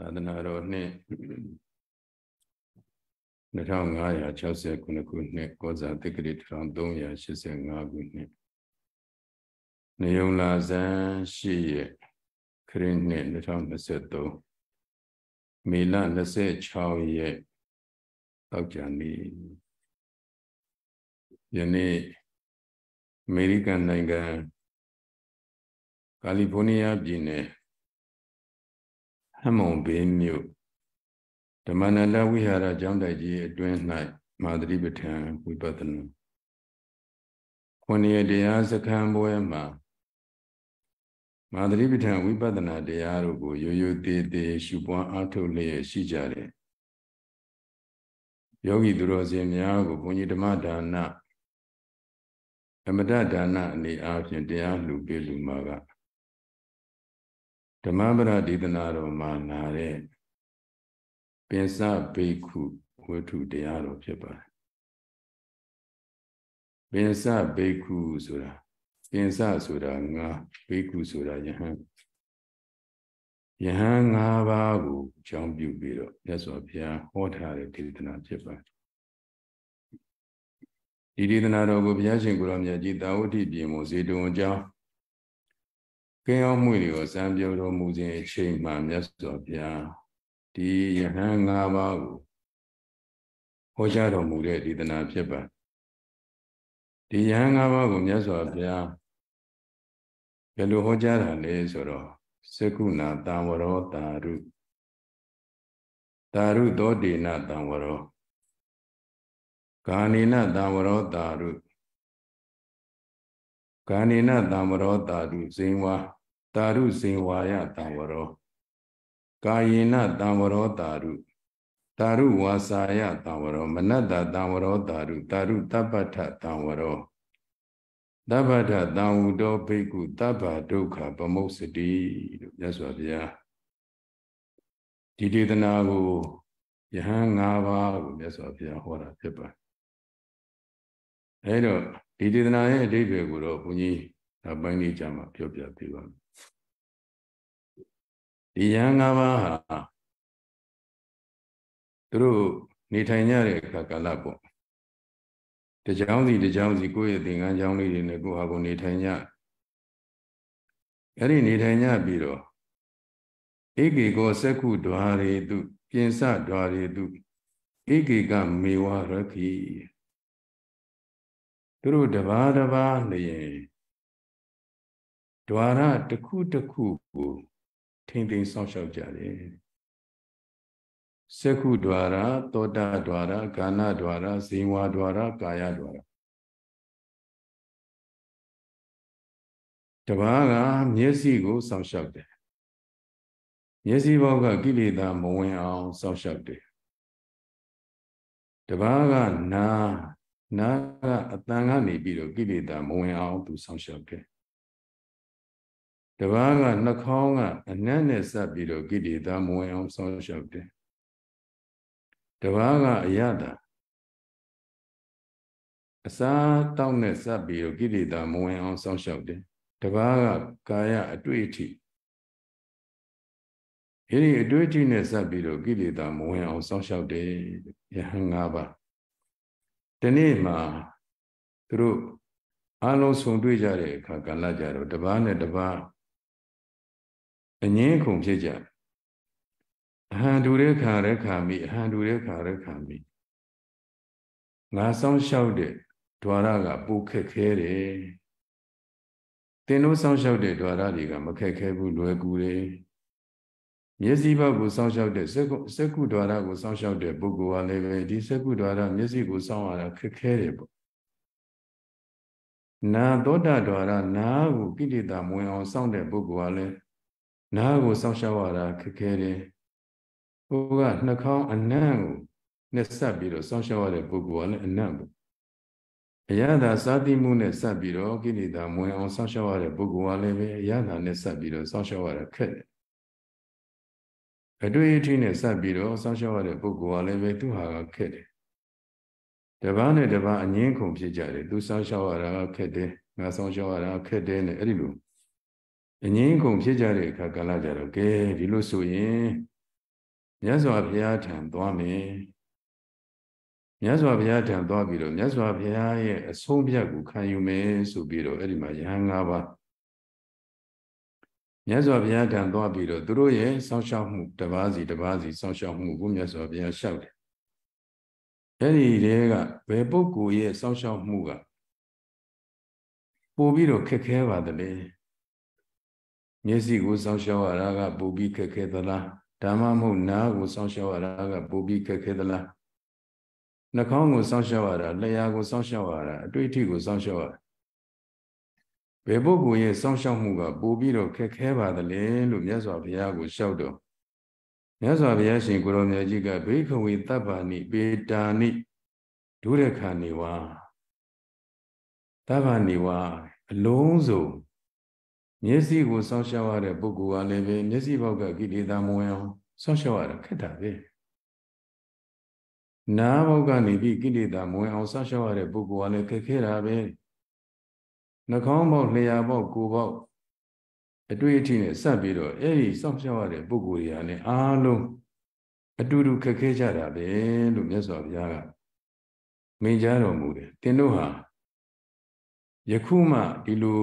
သာသနာတော်နှစ်2569ခုနှစ်ကောဇာတိကတိ1385ခုနှစ်နေုံလာဇန်ရှိရဲ့ခရစ်နှစ်2023မေလ26ရက်တောက်ကြနေ့ယနေ့အမေရိကန်နိုင်ငံကာလီဖိုးနီးယားပြည်နယ် ဟမုံဘေးမြို့ဓမ္မနန္ဒဝိဟာရကျောင်းတိုက်ကြီးအတွင်း၌မာသတိပဋ္ဌာန်ဝိပဿနာခုနှစ်ရတရားစခန်းပွဲမှာမာသတိပဋ္ဌာန်ဝိပဿနာတရားတို့ကိုရိုးရိုးသေးသေးရှုပွားအားထုတ်လျက်ရှိကြတယ်ယောဂီသူတော်စင်များကိုဘုန်းကြီးဓမ္မဒါနဓမ္မဒဒါနအနေအားဖြင့်တရားလှူပေးလူမှာကဓ မ္မပရဒေသနာတော်မှာနာတဲ့ပင်စဘိက္ခုဝတ္ထုတရားတော်ဖြစ်ပါတယ်ပင်စဘိက္ခုဆိုတာပင်စဆိုတာငါဘိက္ခုဆိုတာယဟန်ယဟန်၅ပါးကိုအကြောင်းပြုပြီးတော့မြတ်စွာဘုရားဟောထားတဲ့ဒေသနာဖြစ်ပါတယ်ဒီဒေသနာတော်ကိုဘုရားရှင်ကိုရောမြတ်ကြီးတာဝတိပြင်မို့ဇေတုံအကြောင်း ကင်းအောင်မှုတွေကိုစံပြောတော်မူခြင်းအချိန်မှမြတ်စွာဘုရားဒီယဟန်၅ပါးကိုဟောကြားတော်မူတဲ့ဒေသနာဖြစ်ပါဒီယဟန်၅ပါးကိုမြတ်စွာဘုရားဘယ်လိုဟောကြားတာလဲဆိုတော့သကုဏတံဝရောတာရုတာရုသောတေနတံဝရောကာနိနတံဝရောတာရုကာနိနတံဝရောတာရုဇိဝါ တာရုဇင်ဝါယတံဝရောကာယေနတံဝရောတာရုတာရုဝါစာယတံဝရောမနတ္တတံဝရောတာရုတာရုတပ္ပထတံဝရောတပ္ပထတံဝုတောဘိက္ခုတပ္ပဒုက္ခပမုတ်စတိလို့မြတ်စွာဘုရားဒီဒေသနာကိုယဟန်၅ပါးကိုမြတ်စွာဘုရားဟောတာဖြစ်ပါတယ်အဲတော့ဒီဒေသနာရဲ့အဓိပ္ပာယ်ကိုတော့ဘုန်းကြီးအပိုင်းလေးကြာမှပြောပြပေးပါမယ် ဒီယဟန်၅ပါးဟာသူတို့နေထိုင်ကြတဲ့အခါကာလပေါ့တကြောင်စီတကြောင်စီကိုယ့်ရဲ့သင်္ကန်းကြောင်းလေးတွေနဲ့ကိုယ့်ဟာကိုနေထိုင်ကြအဲ့ဒီနေထိုင်ကြပြီးတော့ဧကေကောစက္ခုဓွာရေတုပြင်စဓွာရေတုဧကေကမေဝရခိသူတို့တပါးတပါးလျင်ဓွာရတစ်ခုတစ်ခုကို ထိမ့်သိမ်းစောင့်ရှောက်ကြတယ်စက္ခုဒွါရသောတာဒွါရကာဏဒွါရဇိဝါဒွါရကာယဒွါရတပါးကမျက်စိကိုစောင့်ရှောက်တယ်မျက်စိဘောကကိလေသာမဝင်အောင်စောင့်ရှောက်တယ်တပါးကနာနာကအတန်ကနေပြီးတော့ကိလေသာမဝင်အောင်သူစောင့်ရှောက်တယ် တပါးကနှာခေါင်းကအနတ်နဲ့ဆက်ပြီးတော့ကိလေသာမဝင်အောင်စောင့်ရှောက်တယ်တပါးကအယတာအစာတောက်နဲ့စပ်ပြီးတော့ကိလေသာမဝင်အောင်စောင့်ရှောက်တယ်တပါးကကာယအတွေ့အထိအဲဒီအတွေ့အထိနဲ့စပ်ပြီးတော့ကိလေသာမဝင်အောင်စောင့်ရှောက်တယ်ယဟန်၅ပါးဒီနေ့မှာသူတို့အလုံးစုံတွေ့ကြတဲ့အခါကလည်းကြတော့တပါးနဲ့တပါး အငင်းခုန်ဖြစ်ကြတယ်အဟံတူတဲ့ခါတဲ့ခါမိအဟံတူတဲ့ခါတဲ့ခါမိငါစောင့်ရှောက်တဲ့ဒွါရကပူခက်ခဲတယ်တင်တို့စောင့်ရှောက်တဲ့ဒွါရတွေကမခက်ခဲဘူးလွယ်ကူတယ်မျက်စိဘက်ကိုစောင့်ရှောက်တဲ့စက္ကုစက္ကုဒွါရကိုစောင့်ရှောက်တဲ့ပုဂ္ဂိုလ်ကလည်းပဲဒီစက္ကုဒွါရမျက်စိကိုစောင့်ရတာခက်ခဲတယ်ပေါ့နာသောတာဒွါရနာကိုကိလေသာမဝင်အောင်စောင့်တဲ့ပုဂ္ဂိုလ်ကလည်း နာကိုစောင့်ရှောက်ရတာခက်ခဲတယ်ဟိုကနှာခေါင်းအနံ့ကိုနဲ့ဆက်ပြီးတော့စောင့်ရှောက်ရတဲ့ပုဂ္ဂိုလ်ကလည်းအနံ့ပေါ့အရသာစာတိမှုနဲ့ဆက်ပြီးတော့ကိလေသာမဝင်အောင်စောင့်ရှောက်ရတဲ့ပုဂ္ဂိုလ်ကလည်းပဲအရသာနဲ့ဆက်ပြီးတော့စောင့်ရှောက်ရတာခက်တယ်အတွေ့အထိနဲ့ဆက်ပြီးတော့စောင့်ရှောက်ရတဲ့ပုဂ္ဂိုလ်ကလည်းပဲသူ့ဟာကခက်တယ်တပားနဲ့တပားအငင်းခုန်ဖြစ်ကြတယ်သူစောင့်ရှောက်ရတာခက်တယ်ငါစောင့်ရှောက်ရတာခက်တယ်နဲ့အဲ့ဒီလို အငင်းခုန်ဖြစ်ကြတဲ့အခါကလည်းကြတော့ကဲဒီလိုဆိုရင်မြတ်စွာဘုရားထံသွားမယ်မြတ်စွာဘုရားထံသွားပြီးတော့မြတ်စွာဘုရားရဲ့အဆုံးဖြတ်ကိုခံယူမယ်ဆိုပြီးတော့အဲ့ဒီမှာယဟန်၅ပါးမြတ်စွာဘုရားထံသွားပြီးတော့သူတို့ရဲ့စောင့်ရှောက်မှုတပါးစီတပါးစီစောင့်ရှောက်မှုကိုမြတ်စွာဘုရားရှောက်တယ်အဲ့ဒီတည်းကဘယ်ပုဂ္ဂိုလ်ရဲ့စောင့်ရှောက်မှုကပို့ပြီးတော့ခက်ခဲပါတယ်လေ မျက်စိကိုစောင့်ရှောက်ရတာကပို့ပြီးခက်ခဲသလားဓမ္မမဟုတ်နားကိုစောင့်ရှောက်ရတာကပို့ပြီးခက်ခဲသလားနှာခေါင်းကိုစောင့်ရှောက်ရတာလျှာကိုစောင့်ရှောက်ရတာအတွေ့အထိကိုစောင့်ရှောက်ရတာဘယ်ပုဂ္ဂိုလ်ရဲ့စောင့်ရှောက်မှုကပိုပြီးတော့ခက်ခဲပါတယ်လေလို့မြတ်စွာဘုရားကိုလျှောက်တော့မြတ်စွာဘုရားရှင်ကိုရောမြတ်ကြီးကဘေခဝေတပ္ပာနိပေတာနိဒုရခာနေဝါတပ္ပာနေဝါအလုံးစုံ မျက်စိကိုစောင့်ရှောက်ရတဲ့ပုဂ္ဂိုလ်ကလည်းပဲမျက်စိဘောက်ကကိလေသာမဝင်အောင်စောင့်ရှောက်ရတာခက်တာပဲနားဘောက်ကနေပြီးကိလေသာမဝင်အောင်စောင့်ရှောက်ရတဲ့ပုဂ္ဂိုလ်ကလည်းခက်ခဲတာပဲနှာခေါင်းပေါက်လျှာပေါက်ကိုယ်ပေါက်အတွေ့အထိနဲ့စပ်ပြီးတော့အဲ့ဒီစောင့်ရှောက်ရတဲ့ပုဂ္ဂိုလ်တွေကလည်းအားလုံးအတူတူခက်ခဲကြတာပဲလို့မြတ်စွာဘုရားကမိန့်ကြားတော်မူတယ်သင်တို့ဟာယခုမှဒီလို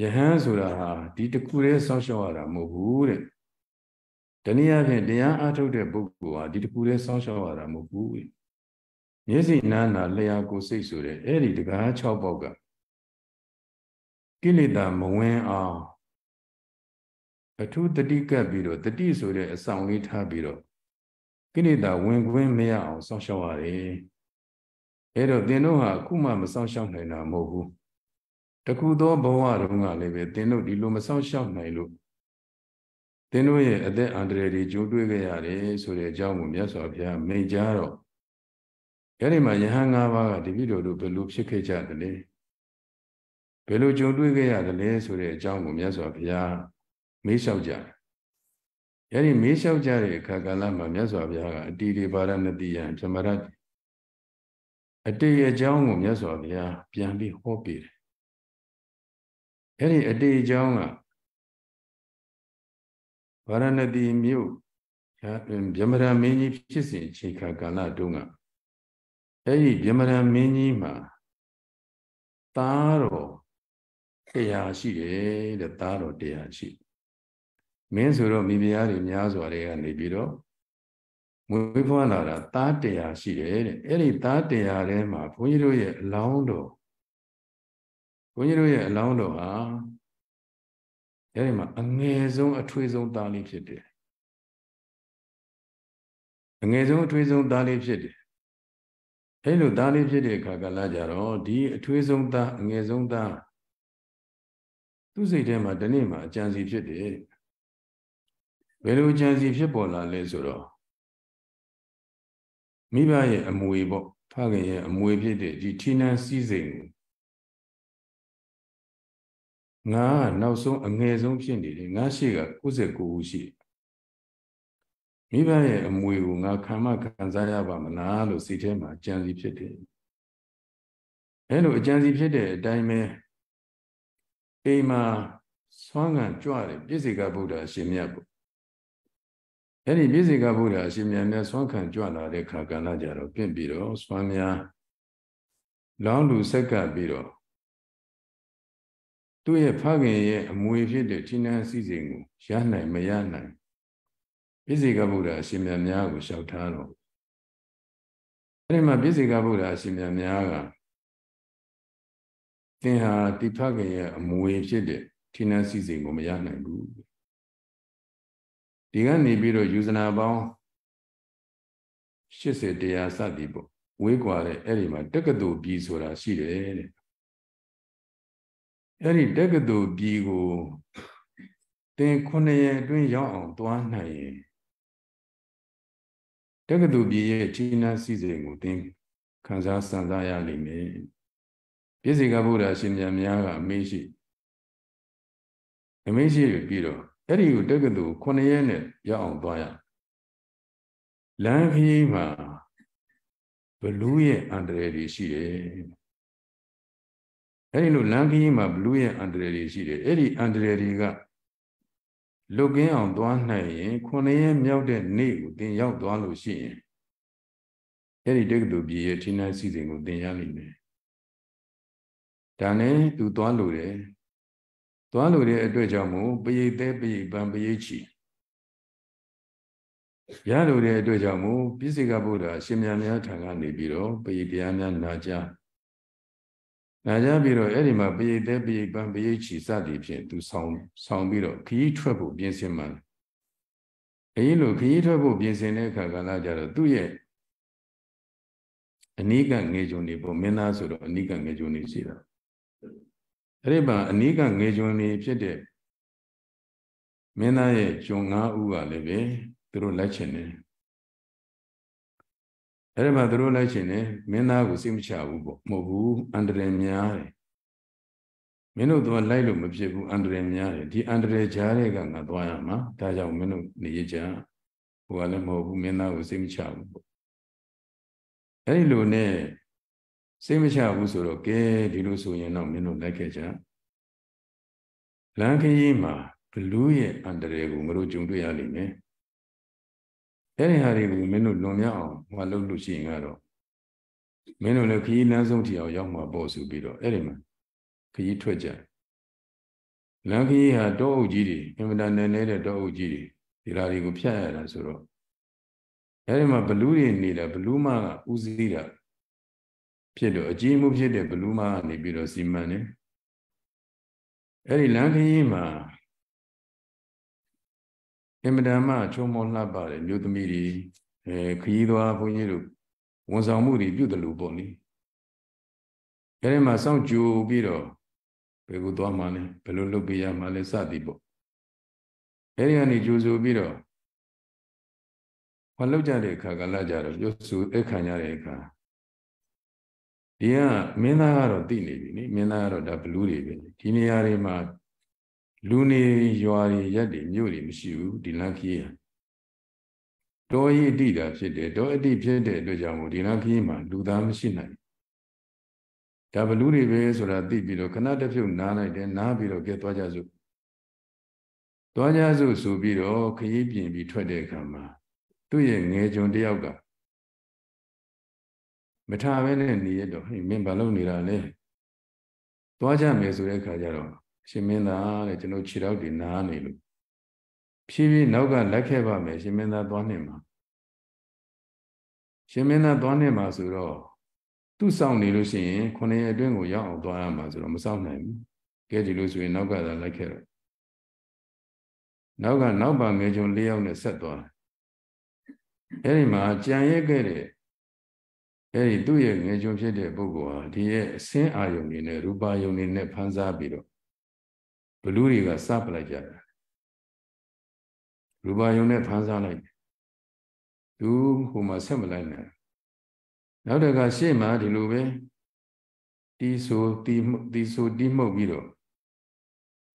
ယဟန်ဆိုတာဟာဒီတခုတည်းစောင့်ရှောက်ရတာမဟုတ်ဘူးတဲ့တနည်းအားဖြင့်တရားအားထုတ်တဲ့ပုဂ္ဂိုလ်ဟာဒီတခုတည်းစောင့်ရှောက်ရတာမဟုတ်ဘူးမျက်စိနားနာလျှာကိုစိတ်ဆိုတဲ့အဲ့ဒီတကား6ပေါက်ကကိလေသာမဝင်အောင်အထူးတတိကပ်ပြီးတော့တတိဆိုတဲ့အဆောင်လေးထားပြီးတော့ကိလေသာဝင်ခွင့်မရအောင်စောင့်ရှောက်ရတယ်အဲ့တော့သင်တို့ဟာအခုမှမစောင့်ရှောက်နိုင်တာမဟုတ်ဘူး တခုသောဘဝတုန်းကလည်းပဲသင်တို့ဒီလိုမစောင့်ရှောက်နိုင်လို့သင်တို့ရဲ့အသက်အန္တရာယ်တွေကြိုးတွေ့ကြရတယ်ဆိုတဲ့အကြောင်းကိုမြတ်စွာဘုရားမိန့်ကြားတော့အဲ့ဒီမှာယဟန်၅ပါးကတပည့်တော်တို့ဘယ်လိုဖြစ်ခဲ့ကြသလဲဘယ်လိုကြုံတွေ့ခဲ့ရတယ်လဲဆိုတဲ့အကြောင်းကိုမြတ်စွာဘုရားမေးလျှောက်ကြတယ်။အဲဒီမေးလျှောက်ကြတဲ့အခါကာလမှာမြတ်စွာဘုရားကအတီရိပါရဏတိယံဓမ္မရတ်အတေအကြောင်းကိုမြတ်စွာဘုရားပြန်ပြီးဟောပြတယ်။ အဲဒီအတေအကြောင်းကဗာရဏတိမြို့ဗျမရာမင်းကြီးဖြစ်စဉ်အချိန်ခါကာလတုန်းကအဲဒီဗျမရာမင်းကြီးမှာသားတော်တရားရှိတယ်တဲ့သားတော်တရားရှိမင်းဆိုတော့မိဖုရားတွေများစွာတွေကနေပြီးတော့မွေးဖွားလာတာသားတရားရှိတယ်တဲ့အဲ့ဒီသားတရားထဲမှာဘုန်းကြီးတို့ရဲ့အလောင်းတော် ဘုန်းကြီးတို့ရဲ့အလောင်းတော်ဟာအဲ့ဒီမှာအငယ်ဆုံးအထွေဆုံးသားလေးဖြစ်တယ်အငယ်ဆုံးအထွေဆုံးသားလေးဖြစ်တယ်အဲ့လိုသားလေးဖြစ်တဲ့အခါကလာကြတော့ဒီအထွေဆုံးသားအငယ်ဆုံးသားသူ့စိတ်ထဲမှာဒီနေ့မှာအကြံစီဖြစ်တယ်ဘယ်လိုအကြံစီဖြစ်ပေါ်လာလဲဆိုတော့မိဘရဲ့အမွေပေါ့ဖခင်ရဲ့အမွေဖြစ်တဲ့ဒီဌိနန်းစည်းစိမ်ကို ငါကနောက်ဆုံးအငယ်ဆုံးဖြစ်နေတယ်ငါရှိက69ဦးရှိမိဘရဲ့အမွေကိုငါခံမခံစားရပါမလားလို့စိတ်ထဲမှာအကြံစီဖြစ်တယ်အဲလိုအကြံစီဖြစ်တဲ့အတိုင်းပဲအိမ်မှာဆွမ်းခံကြွတယ်ပြည့်စေကဗုဒ္ဓအရှင်မြတ်ပေါ့အဲ့ဒီပြည့်စေကဗုဒ္ဓအရှင်မြတ်မြတ်ဆွမ်းခံကြွလာတဲ့ခါကဏ္ဍကြတော့ပြင့်ပြီးတော့ဆွမ်းများလောင်းလူဆက်ကပ်ပြီးတော့ သူ့ရဲ့ဖခင်ရဲ့အမွေဖြစ်တဲ့ဌိနန်းစည်းစိမ်ကိုရနိုင်မရနိုင်ပြည့်စေကဗုဒ္ဓအရှင်မြတ်များကိုလျှောက်ထားတော့အဲ့ဒီမှာပြည့်စေကဗုဒ္ဓအရှင်မြတ်များကသင်ဟာတိဖခင်ရဲ့အမွေဖြစ်တဲ့ဌိနန်းစည်းစိမ်ကိုမရနိုင်ဘူးဒီကနေပြီးတော့ယူဇနာပေါင်း80တရားစသည်ပေါ့ဝေးကွာတဲ့အဲ့ဒီမှာတက္ကသိုလ်ပြည်ဆိုတာရှိတယ်တဲ့ အဲ့ဒီတက္ကသိုလ်ပြည်ကိုသင်9ရက်အတွင်းရောက်အောင်သွားနိုင်ရင်တက္ကသိုလ်ပြည်ရဲ့ဌိနန်းစည်းစိမ်ကိုသင်ခံစားစံစားရလိမ့်မယ်ပြည့်စေကဗုဒ္ဓရှင်မြတ်များကအမေးရှိအမေးရှိပြီးတော့အဲ့ဒီကိုတက္ကသိုလ်9ရက်နဲ့ရောက်အောင်သွားရလမ်းခရီးမှာဘလူးရဲ့အန္တရာယ်တွေရှိတယ် အဲ့ဒီလိုလမ်းခရီးမှာဘလူးရဲ့အန္တရာယ်တွေရှိတယ်အဲ့ဒီအန္တရာယ်တွေကလွတ်ကင်းအောင်သွားနိုင်ရင်ခုနှစ်ရက်မြောက်တဲ့နေ့ကိုသင်ရောက်သွားလို့ရှိရင်အဲ့ဒီတက္ကသိုလ်ပြည်ရဲ့ထိနိုင်စီစဉ်ကိုသင်ရလိမ့်မယ်ဒါနဲ့သူသွားလို့တယ်သွားလို့တဲ့အတွက်ကြောင့်မို့ပရိသဲပရိပံပရိချီရလို့တဲ့အတွက်ကြောင့်မို့ပြစ္ဆေကဗုဒ္ဓအရှင်မြတ်များထံကနေပြီးတော့ပရိတရားများနာကြား နာကြပြီးတော့အဲ့ဒီမှာပရိသဲပရိပံပရိချီစသည်ဖြင့်သူဆောင်ဆောင်ပြီးတော့ခရီးထွက်ဖို့ပြင်ဆင်မှန်းအေးလို့ခရီးထွက်ဖို့ပြင်ဆင်တဲ့အခါကလည်းကြတော့သူ့ရဲ့အနိကငေဂျုံနေပေါ့မင်းသားဆိုတော့အနိကငေဂျုံနေရှိတာအဲ့ဒီမှာအနိကငေဂျုံနေဖြစ်တဲ့မင်းသားရဲ့ဂျုံ၅ဦးကလည်းပဲသူတို့လိုက်ချင်တယ် အဲ့ဒီမှာသူတို့လိုက်ချင်တယ်မင်းသားကိုစိတ်မချဘူးပေါ့မဟုတ်ဘူးအန္တရာယ်များတယ်မင်းတို့တော့လိုက်လို့မဖြစ်ဘူးအန္တရာယ်များတယ်ဒီအန္တရာယ်ကြားတဲ့ကငါသွားရမှာဒါကြောင့်မင်းတို့နေရကြဟိုကလည်းမဟုတ်ဘူးမင်းသားကိုစိတ်မချဘူးပေါ့အဲ့ဒီလိုနဲ့စိတ်မချဘူးဆိုတော့ကဲဒီလိုဆိုရင်တော့မင်းတို့လိုက်ခဲ့ကြလမ်းခရီးမှာဘလူးရဲ့အန္တရာယ်ကိုငါတို့ကြုံတွေ့ရလိမ့်မယ် အဲ့ဒီဟာတွေကိုမင်းတို့လွန်မြောက်အောင်ဟောလုပ်လို့ရှိရင်ကတော့မင်းတို့လည်းခရီးလမ်းဆုံးထီအောင်ရောက်မှာပေါ့ဆိုပြီးတော့အဲ့ဒီမှာခရီးထွက်ကြလမ်းခရီးဟာတောအုပ်ကြီးတွေအင်မတန်နယ်နေတဲ့တောအုပ်ကြီးတွေဒီဓာတွေကိုဖြတ်ရတာဆိုတော့အဲ့ဒီမှာဘလူးတွေနေတာဘလူးမကဥစည်းတာဖြစ်လို့အကြီးမှုဖြစ်တဲ့ဘလူးမကနေပြီးတော့စီမံတယ်အဲ့ဒီလမ်းခရီးမှာ အင်မတန်မှချုံမောလှပတယ်မြို့သမီးတွေအဲခရီးသွားဘုန်းကြီးတို့ဝန်ဆောင်မှုတွေပြုတယ်လို့ပေါ့လေအဲ့ဒီမှာစောင့်ကြိုပြီးတော့ဘယ်ကိုသွားမှလဲဘယ်လိုလုပ်ပေးရမှလဲစသည်ပေါ့အဲ့ဒီကနေကြိုဆိုပြီးတော့ဟောလောက်ကြတဲ့အခါကလာကြတော့ရုပ်စုအခါရတဲ့အခါဒီကမင်းသားကတော့သိနေပြီနိမင်းသားကတော့ဒါဘလူးတွေပဲဒီနေရာတွေမှာ လူနေရွာတွေရက်တွေမြို့တွေမရှိဘူးဒီလမ်းခီးဟာတောဤအတိတာဖြစ်တယ်တောအတိဖြစ်တဲ့အတွက်ကြောင့်မို့ဒီလမ်းခီးမှာလူသားမရှိနိုင်ဒါဘလူးတွေပဲဆိုတာသိပြီးတော့ခဏတစ်ဖြုတ်နားလိုက်တယ်နားပြီးတော့ကဲသွားကြစို့သွားကြစို့ဆိုပြီးတော့ခရီးပြင်ပြီးထွက်တဲ့အခါမှာသူ့ရဲ့ငယ်ကျွန်တယောက်ကမထားပဲနဲ့နေရတော့ဟိမင်းဘာလုပ်နေတာလဲသွားကြမယ်ဆိုတဲ့အခါကျတော့ ရှင်မင်းသားတဲ့ကျွန်တော်ခြေထောက်တွေနားနေလို့ဖြည်းဖြည်းနောက်ကလက်ခဲ့ပါမယ်ရှင်မင်းသားသွားနေမှာရှင်မင်းသားသွားနေမှာဆိုတော့သူ့ဆောင်နေလို့ရှိရင်ခုနှစ်ရက်အတွင်းကိုရောက်အောင်သွားရမှာဆိုတော့မဆောင်နိုင်ဘူးကဲဒီလိုဆိုရင်နောက်ကသာလိုက်ခဲ့တော့နောက်ကနောက်ပါငယ်ကျွန်၄ယောက်နဲ့ဆက်သွားအဲ့ဒီမှာကြံရက်ခဲ့တဲ့အဲ့ဒီသူ့ရဲ့ငယ်ကျွန်ဖြစ်တဲ့ပုဂ္ဂိုလ်ဟာဒီရဲ့အစင်းအာယုန်နေနဲ့ရူပါယုန်နေနဲ့ဖန်ဆားပြီးတော့ ဘလူးတွေကစပလိုက်ကြတာရူပါယုံနဲ့ဖန်ဆားလိုက်သူဟိုမှာဆက်မလိုက်နိုင်နောက်တခါရှေ့မှာဒီလိုပဲတီးဆိုတီးတီးဆိုတီးမှုတ်ပြီးတော့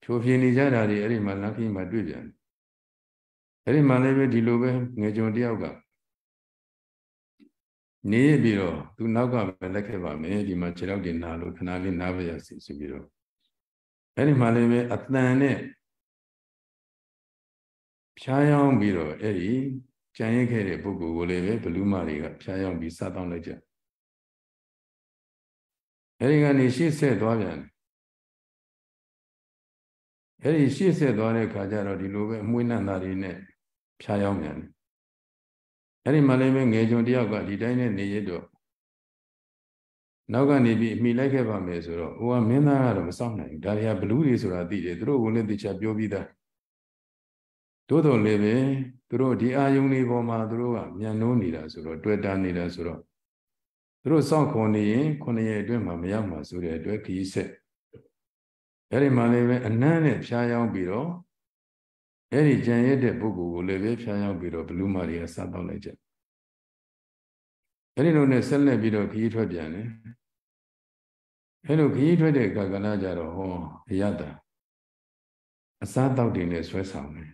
ဖြိုပြနေကြတာတွေအဲ့ဒီမှာလမ်းခင်းမှာတွေ့ပြန်အဲ့ဒီမှာလည်းပဲဒီလိုပဲငယ်ကြုံတယောက်ကနေပြီးတော့သူနောက်ကပဲလက်ခဲ့ပါမယ်ဒီမှာခြေထောက်တွေနာလို့ခဏလေးနားပါရစီဆိုပြီးတော့ အဲ့ဒီမှာလည်းပဲအတန်နဲ့ဖြားယောင်းပြီးတော့အဲ့ဒီကြံရခဲ့တဲ့ပုဂ္ဂိုလ်ကိုလည်းပဲဘလူးမတွေကဖြားယောင်းပြီးစားတောင်းလိုက်ကြအဲ့ဒီကနေရှေ့ဆက်သွားပြန်အဲ့ဒီရှေ့ဆက်သွားတဲ့ခါကျတော့ဒီလိုပဲအမွှေးနန္တာတွေနဲ့ဖြားယောင်းပြန်အဲ့ဒီမှာလည်းပဲငယ်ကျွန်တယောက်ကဒီတိုင်းနဲ့နေရတော့ နောက်ကနေပြီးအမိလိုက်ခဲ့ပါမယ်ဆိုတော့ဟိုကမင်းသားကတော့မစောင့်နိုင်ဘူးဒါတွေကဘလူးတွေဆိုတာသိတယ်သူတို့ကလည်းသိချာပြောပြီးသားသို့တော်လည်းပဲသူတို့ဒီအာယုန်တွေပေါ်မှာသူတို့ကမြန်နှိုးနေတာဆိုတော့တွေ့တာနေတာဆိုတော့သူတို့စောင့်ခွန်နေရင်ခုနှစ်ရက်အတွင်းမှာမရောက်မှာဆိုတဲ့အတွက်ခရီးဆက်အဲ့ဒီမှာလည်းပဲအနမ်းနဲ့ဖြားယောင်းပြီးတော့အဲ့ဒီကြံရတဲ့ပုဂ္ဂိုလ်ကိုလည်းပဲဖြားယောင်းပြီးတော့ဘလူးမာတွေကစားတော့လိုက်ကြအဲ့ဒီလိုနဲ့ဆက်လက်ပြီးတော့ခရီးထွက်ပြန်တယ် အဲ့လိုခရီးထွက်တဲ့ကာကလကြတော့ဟောအရတာအစားတောက်တွေနဲ့ဆွဲဆောင်တယ်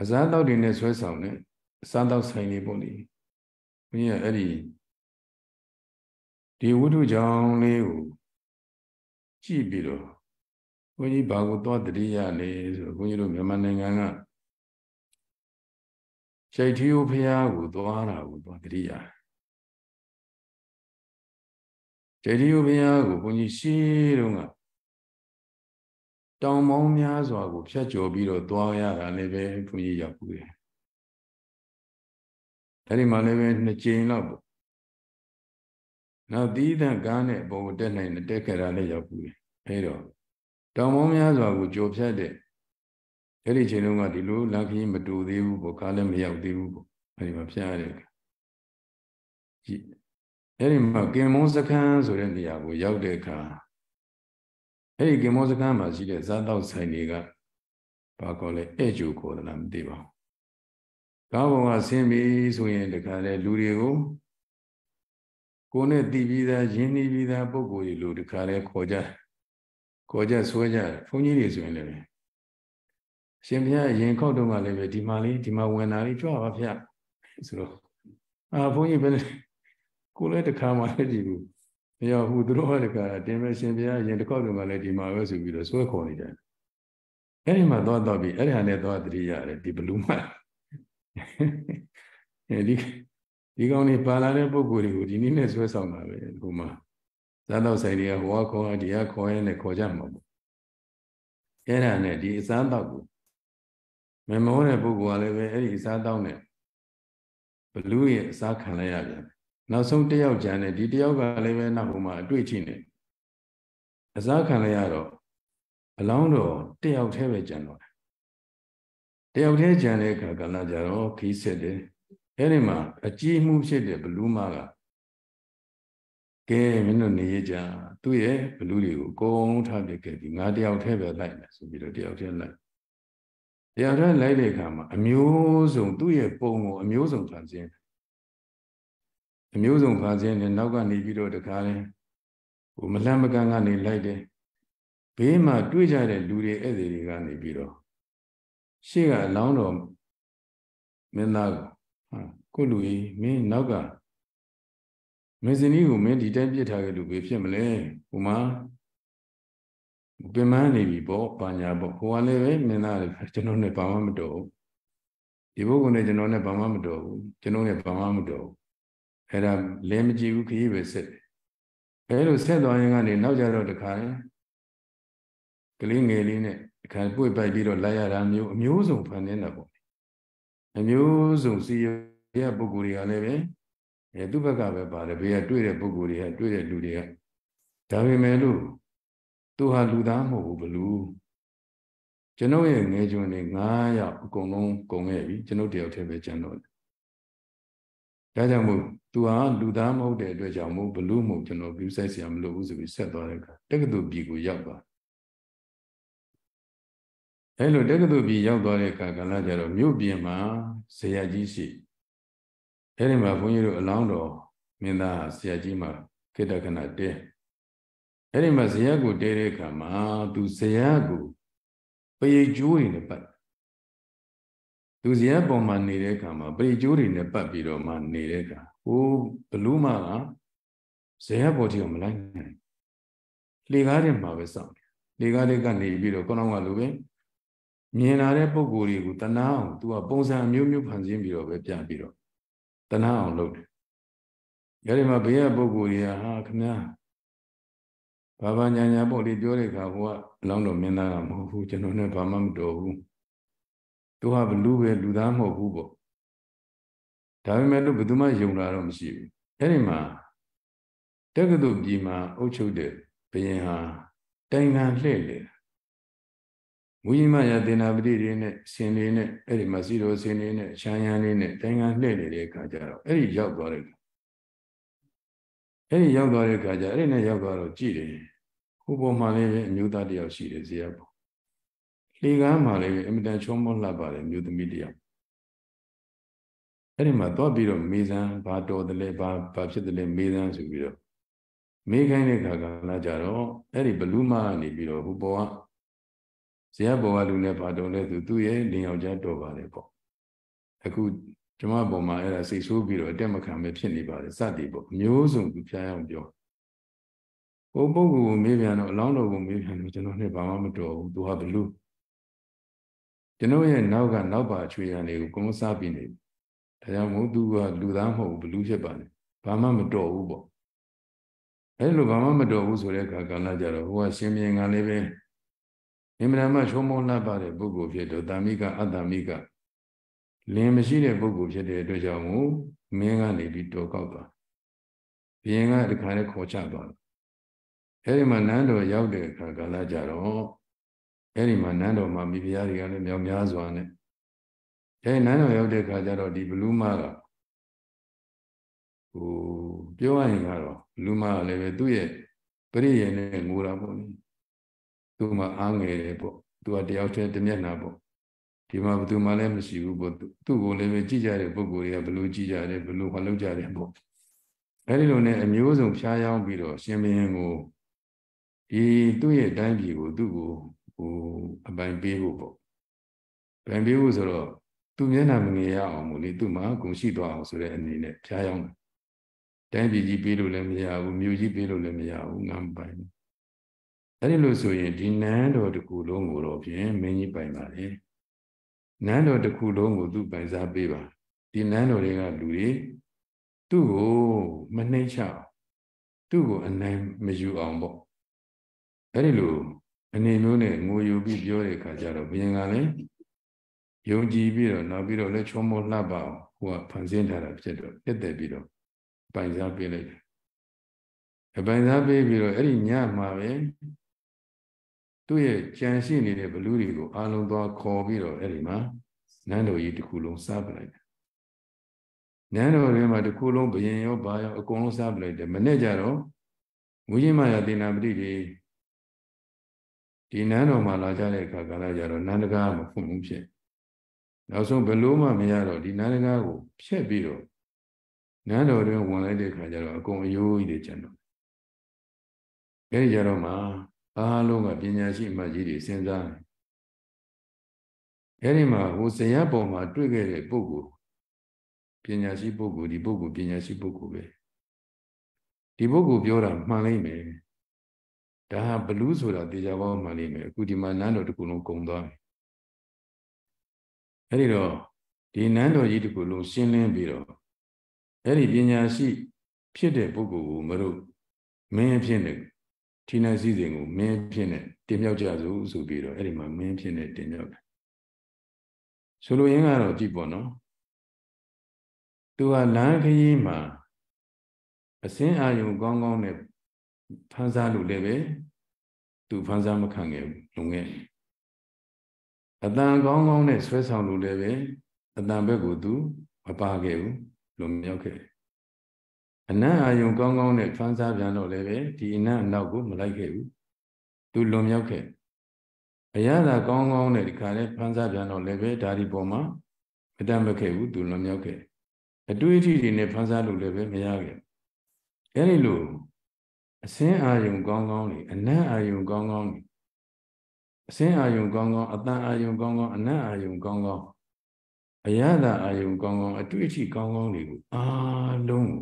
အစားတောက်တွေနဲ့ဆွဲဆောင်တယ်အစားတောက်ဆိုင်လေးပေါ့လေဘုရားအဲ့ဒီဒီဝိတုကြောင့်လေးကိုကြည့်ပြီးတော့ဘုန်းကြီးဘာကိုသွားတတိယလဲဆိုဘုန်းကြီးတို့မြန်မာနိုင်ငံကရှိတ်ထီယိုဖရာကိုသွားတာကိုသွားတတိယရှိ တ်ထီယိုဖရာကိုဘုန်းကြီးရှင်းတော့ကတောင်ပေါင်းများစွာကိုဖြတ်ကျော်ပြီးတော့သွားရတာလည်းပဲဘုန်းကြီးရောက်ဘူးတယ်အဲ့ဒီမှာလည်းပဲနှစ်ကြိမ်လောက်ပေါ့နောက်သီးသန့်ကားနဲ့ဘုံတက်နိုင်တက်ခဲ့တာလည်းရောက်ဘူးတယ်အဲ့တော့တောင်ပေါင်းများစွာကိုကြော်ဖြတ်တဲ့အဲ့ဒီချိန်လုံးကဒီလိုလမ်းခရီးမတူသေးဘူးပေါ့ကားလည်းမရောက်သေးဘူးပေါ့အဲ့ဒီမှာဖျားရတယ် အဲ့ဒီမှာကင်မုံစခန်းဆိုတဲ့နေရာကိုရောက်တဲ့အခါအဲ့ဒီကင်မောစကမ်းမှာရှိတဲ့ဇာတောက်ဆိုင်တွေကဘာခေါ်လဲအဲ့ကျူခေါ်သလားမသိပါဘူး။ကားဘုံကဆင်းပြီဆိုရင်တခါလေလူတွေကိုကိုယ်နဲ့တည်ပြီးသားရင်းနှီးပြီးသားပုံကိုယ်ကြီးလို့တခါလေခေါ်ကြခေါ်ကြဆွဲကြဘုန်းကြီးတွေဆိုရင်လည်းရှင်ဘုရားရင်ခောက်တော့ကလည်းပဲဒီမှာလေးဒီမှာဝင်တာလေးကြွပါဗျဆိုတော့အာဘုန်းကြီးပဲ ကိုယ်လည်းတခါမှလည်းဒီဘူးမရောက်ဘူးသူတို့ဟောတကတင်မဲ့ရှင်ဘုရားရင်တစ်ခေါက်တုန်းကလည်းဒီမှာပဲဆိုပြီးတော့ဆွဲခေါ်နေတယ်အဲ့ဒီမှာသွားတော့ပြီအဲ့ဒီဟာနဲ့သွားတတိရတယ်ဒီဘလူးမအဲဒီဒီကောင်းနေပါလာတဲ့ပုံကိုယ်တွေကိုဒီနည်းနဲ့ဆွဲဆောင်တာပဲဒီမှာဇာတော့ဆိုင်တွေကဟောခေါ်ဒီကခေါ်ရင်းနဲ့ခေါ်ကြမှာပေါ့အဲ့ဒါနဲ့ဒီအစားတော့ကိုမမောတဲ့ပုဂ္ဂိုလ်ကလည်းပဲအဲ့ဒီအစားတော့နဲ့ဘလူးရဲ့အစားခံလိုက်ရပြန် နောက်ဆုံးတယောက်ကြံတယ်ဒီတယောက်ကလည်းပဲနောက်ဟိုမှာအတွေ့အထိနဲ့အစားခံလိုက်ရတော့အလောင်းတော့တယောက်တည်းပဲကြံတော့တယောက်တည်းကြံတဲ့အခါကလည်းကြတော့ခီးဆက်တယ်အဲ့ဒီမှာအကြီးမှုဖြစ်တဲ့ဘလူးမကကဲမင်းတို့နေရကြသူ့ရဲ့ဘလူးတွေကိုအကုန်ထားပြခဲ့ပြီးငါတယောက်တည်းပဲလိုက်မယ်ဆိုပြီးတော့တယောက်တည်းလိုက်တယောက်တည်းလိုက်တဲ့အခါမှာအမျိုးစုံသူ့ရဲ့ပုံကိုအမျိုးစုံဖန်ဆင်း အမျိုးစုံဖာခြင်းနဲ့နောက်ကနေပြီးတော့တခါလဲဟိုမလန့်မကန့်ကနေလိုက်တယ်ဘေးမှာတွေ့ကြတဲ့လူတွေဧည့်သည်တွေကနေပြီးတော့ရှေ့ကအလောင်းတော်မင်းသားကိုဟာကိုလူကြီးမင်းနောက်ကမင်းစနီးကိုမင်းဒီတိုင်းပြစ်ထားခဲ့လို့ဘေးဖြစ်မလဲဟိုမှာပင်မနေပြီပေါ့ပါညာပေါ့ဟိုကလည်းပဲမင်းသားလည်းကျွန်တော်နဲ့ဘာမှမတော်ဘူးဒီဘုကုနဲ့ကျွန်တော်နဲ့ဘာမှမတော်ဘူးကျွန်တော်နဲ့ဘာမှမတော်ဘူး အဲ့ဒါလဲမကြည့်ဘူးခရီးပဲဆက်တယ်အဲလိုဆက်သွားရင်ကနေနောက်ကြတော့တခါလေကလေးငယ်လေးနဲ့တခါပွေပိုက်ပြီးတော့လိုက်ရတာမျိုးအမျိုးစုံဖန်နေတာပေါ့အမျိုးစုံစီရပုဂ္ဂိုလ်တွေကလည်းပဲအဲသူ့ဘက်ကပဲပါတယ်ဘေးကတွေ့တဲ့ပုဂ္ဂိုလ်တွေကတွေ့တဲ့လူတွေကဒါပေမဲ့လို့သူဟာလူသားမဟုတ်ဘူးဘလူကျွန်ုပ်ရဲ့ငယ်ကျွန်းတွေ9ယောက်အကုန်လုံးကုန်ခဲ့ပြီကျွန်ုပ်တယောက်တည်းပဲကျန်တော့ဒါကြောင့်မို့ သူဟာလူသားမဟုတ်တဲ့အတွက်ကြောင့်မို့ဘလူးမို့ကျွန်တော်ပြူဆိုင်စရာမလိုဘူးဆိုပြီးဆက်သွားတဲ့အခါတက္ကသိုလ်ပြည်ကိုရောက်သွားအဲလိုတက္ကသိုလ်ပြည်ရောက်သွားတဲ့အခါကလည်းကြတော့မြို့ပြင်မှာဇေယကြီးရှိအဲဒီမှာဘုန်းကြီးတို့အလောင်းတော်မင်းသားဇေယကြီးမှာခေတ္တခဏတဲအဲဒီမှာဇေယကိုတဲတဲ့အခါမှာသူဇေယကိုပရိတ်ကျိုးတွေနဲ့ပတ်သူဇယပုံမှာနေတဲ့အခါမှာပရိကျိုးတွေနဲ့ပတ်ပြီးတော့မှနေတဲ့အခါ ဟိုဘလူးမကဇယပေါ်တိကိုမလိုက်နိုင်လေကားတွေမှာပဲစောင့်လေကားတွေကနေပြီးတော့ကောင်းကလိုပဲမြင်လာတဲ့ပုံကိုယ်တွေကိုတနာအောင်သူကပုံစံမျိုးမျိုးဖန်ဆင်းပြီးတော့ပဲပြန်ပြီးတော့တနာအောင်လုပ်တယ်။အဲဒီမှာဘေးကပုံကိုယ်တွေကဟာခင်ဗျာဘာဘာညာညာပေါ့လေပြောတဲ့အခါဟိုကအလောင်းတော်မင်းသားကမဟုတ်ဘူးကျွန်တော်နဲ့ဘာမှမတော်ဘူးသူဟာဘလူပဲလူသားမဟုတ်ဘူးပေါ့ ဒါပေမဲ့လို့ဘယ်သူမှယုံလာတော့မရှိဘူးအဲ့ဒီမှာတက္ကသိုလ်ပြည်မှာအုပ်ချုပ်တဲ့ဘယင်ဟာတိုင်ငံလှဲ့လေမူကြီးမရသေနာပတိတွေနဲ့ဆင်တွေနဲ့အဲ့ဒီမှာစီတော်ဆင်တွေနဲ့ရှားရန်လေးနဲ့တိုင်ငံလှဲ့နေတဲ့အခါကျတော့အဲ့ဒီရောက်သွားတဲ့အဲ့ဒီရောက်သွားတဲ့အခါကျအဲ့ဒီနဲ့ရောက်သွားတော့ကြည်တယ်ဟိုပေါ်မှာလည်းအမျိုးသားတယောက်ရှိတယ်ဇေယျပေါ့လေကားမှာလည်းအင်မတန်ချုံးမောလှပါတယ်မြို့သမီးတယောက် အဲ့ဒီမှာသွားပြီးတော့မေးစမ်းဘာတော်တယ်လဲဘာဘာဖြစ်တယ်လဲမေးစမ်းဆိုပြီးတော့မေးခိုင်းတဲ့ခါကလာကြတော့အဲ့ဒီဘလူးမကနေပြီးတော့ဟိုဘောကဇေယဘောကလူနဲ့ဘာတော်လဲသူသူ့ရဲ့လင်ယောက်ျားတော်ပါလေပေါ့အခုကျမပုံမှာအဲ့ဒါစိတ်ဆိုးပြီးတော့အတက်မခံပဲဖြစ်နေပါတယ်စသည်ပေါ့အမျိုးစုံသူဖျားအောင်ပြောဟိုပုဂ္ဂိုလ်ကိုမေးပြန်တော့အလောင်းတော်ကိုမေးပြန်တော့ကျွန်တော်နဲ့ဘာမှမတော်ဘူးသူဟာဘလူကျွန်တော်ရဲ့နောက်ကနောက်ပါချွေရံတွေကိုကုန်းစားပြီးနေ ဒါကြောင့်မို့သူကလူသားမဟုတ်ဘူးဘလူဖြစ်ပါလေဘာမှမတော်ဘူးပေါ့အဲလိုဘာမှမတော်ဘူးဆိုတဲ့အခါကလည်းကြတော့ဟိုကရှင်မြင်ကလည်းပဲအင်မတန်မှချုံမောလှပတဲ့ပုဂ္ဂိုလ်ဖြစ်တော့တာမိကအတ္တမိကလင်းမရှိတဲ့ပုဂ္ဂိုလ်ဖြစ်တဲ့အတွက်ကြောင့်မို့မင်းကနေပြီးတော်ကောက်သွားဘယင်ကတခါနဲ့ခေါ်ချသွားတယ်အဲဒီမှာနန်းတော်ရောက်တဲ့အခါကလည်းကြတော့အဲဒီမှာနန်းတော်မှာမိဖုရားတွေကလည်းမြောက်များစွာနဲ့ အဲဒီနန်းတော်ရောက်တဲ့အခါကျတော့ဒီဘလူးမကဟိုပြောရရင်ကတော့ဘလူးမကလည်းပဲသူ့ရဲ့ပရိယေနဲ့ငိုတာပေါ့လေသူ့မှာအားငယ်တယ်ပေါ့သူကတယောက်တည်းတမျက်နှာပေါ့ဒီမှာဘယ်သူမှလည်းမရှိဘူးပေါ့သူ့ကိုလည်းပဲကြည့်ကြတဲ့ပုဂ္ဂိုလ်တွေကဘလို့ကြည့်ကြတယ်ဘလို့ဟောလုပ်ကြတယ်ပေါ့အဲဒီလိုနဲ့အမျိုးစုံဖျားယောင်းပြီးတော့ရှင်ဘုရင်ကိုဒီသူ့ရဲ့တိုင်းပြည်ကိုသူ့ကိုဟိုအပိုင်ပေးဖို့ပေါ့အပိုင်ပေးဖို့ဆိုတော့ သူ့မျက်နှာမငယ်ရအောင်မို့လေသူ့မှာဂုဏ်ရှိသွားအောင်ဆိုတဲ့အနေနဲ့ဖျားယောင်းတယ်တိုင်းပြည်ကြီးပေးလို့လည်းမရဘူးမြို့ကြီးပေးလို့လည်းမရဘူးငါမပိုင်ဘူးအဲ့ဒီလိုဆိုရင်ဒီနန်းတော်တစ်ခုလုံးကိုတော့ဖြင့်မင်းကြီးပိုင်ပါလေနန်းတော်တစ်ခုလုံးကိုသူပိုင်စားပေးပါဒီနန်းတော်တွေကလူတွေသူ့ကိုမနှိမ့်ချသူ့ကိုအနိုင်မယူအောင်ပေါ့အဲ့ဒီလိုအနေမျိုးနဲ့ငိုယူပြီးပြောတဲ့အခါကျတော့ဘုရင်ကလည်း ယုံကြည်ပြီးတော့နောက်ပြီးတော့လည်းချုံမောလှပအောင်ဟိုကဖန်ဆင်းထားတာဖြစ်တော့တက်တက်ပြီးတော့ပိုင်စားပေးလိုက်တယ်အပိုင်စားပေးပြီးတော့အဲ့ဒီညမှာပဲသူ့ရဲ့ကြံရှိနေတဲ့ဘလူးတွေကိုအာလုံးသွားခေါ်ပြီးတော့အဲ့ဒီမှာနန်းတော်ကြီးတစ်ခုလုံးစားပလိုက်တယ်နန်းတော်ထဲမှာတစ်ခုလုံးဘယင်ရောဘာရောအကုန်လုံးစားပလိုက်တယ်မနေ့ကျတော့မူကြီးမယာတေနာပတိတွေဒီနန်းတော်မှာလာကြတဲ့အခါကလည်းကြတော့နန်းတကားမဖွင့်ဘူးဖြစ် နောက်ဆုံးဘလို့မှမရတော့ဒီနန်းတကားကိုဖျက်ပြီးတော့နန်းတော်တွင်ဝင်လိုက်တဲ့အခါကျတော့အကုန်အယိုးကြီးတွေကျန်တော့အဲဒီကြတော့မှအားလုံးကပညာရှိမှကြီးတွေစဉ်းစားတယ်အဲဒီမှာဟိုဇယပုံမှာတွေ့ခဲ့တဲ့ပုဂ္ဂိုလ်ပညာရှိပုဂ္ဂိုလ်ဒီပုဂ္ဂိုလ်ပညာရှိပုဂ္ဂိုလ်ပဲဒီပုဂ္ဂိုလ်ပြောတာမှန်လိမ့်မယ်ဒါဟာဘလူးဆိုတာတေချာပေါမှန်လိမ့်မယ်အခုဒီမှာနန်းတော်တစ်ခုလုံးကုံသွားပြီ အဲဒီတော့ဒီနန်းတော်ကြီးတစ်ခုလုံးရှင်းလင်းပြီးတော့အဲ့ဒီပညာရှိဖြစ်တဲ့ပုဂ္ဂိုလ်ကိုမတို့မင်းဖြစ်နေဌိနစည်းစိမ်ကိုမင်းဖြစ်နေတင်မြောက်ကြစို့ဆိုပြီးတော့အဲ့ဒီမှာမင်းဖြစ်နေတင်မြောက်တယ်ဆိုလိုရင်းကတော့ကြည့်ပေါ့နော်သူကလမ်းခရီးမှာအစင်းအာယုံကောင်းကောင်းနဲ့ဖန်ဆားလို့လည်းပဲသူဖန်ဆားမခံခဲ့ဘူးလုံခဲ့ အတန်ကောင်းကောင်းနဲ့ဆွဲဆောင်လို့လည်းပဲအတန်ဘက်ကိုသူမပါခဲ့ဘူးလွန်မြောက်ခဲ့အနံ့အာယုံကောင်းကောင်းနဲ့ဖန်ဆားပြန်တော့လည်းပဲဒီအနံ့အနောက်ကိုမလိုက်ခဲ့ဘူးသူလွန်မြောက်ခဲ့အရသာကောင်းကောင်းနဲ့ဒီခါလဲဖန်ဆားပြန်တော့လည်းပဲဒါဒီပေါ်မှာမတတ်မခဲ့ဘူးသူလွန်မြောက်ခဲ့အတွေ့အထိတွေနဲ့ဖန်ဆားလို့လည်းပဲမရခဲ့အဲဒီလိုအစင်းအာယုံကောင်းကောင်းနေအနံ့အာယုံကောင်းကောင်းနေ အစင်းအာယုံကောင်းကောင်းအတန်အာယုံကောင်းကောင်းအနံ့အာယုံကောင်းကောင်းအရသာအာယုံကောင်းကောင်းအတွေ့အထိကောင်းကောင်းတွေကိုအားလုံး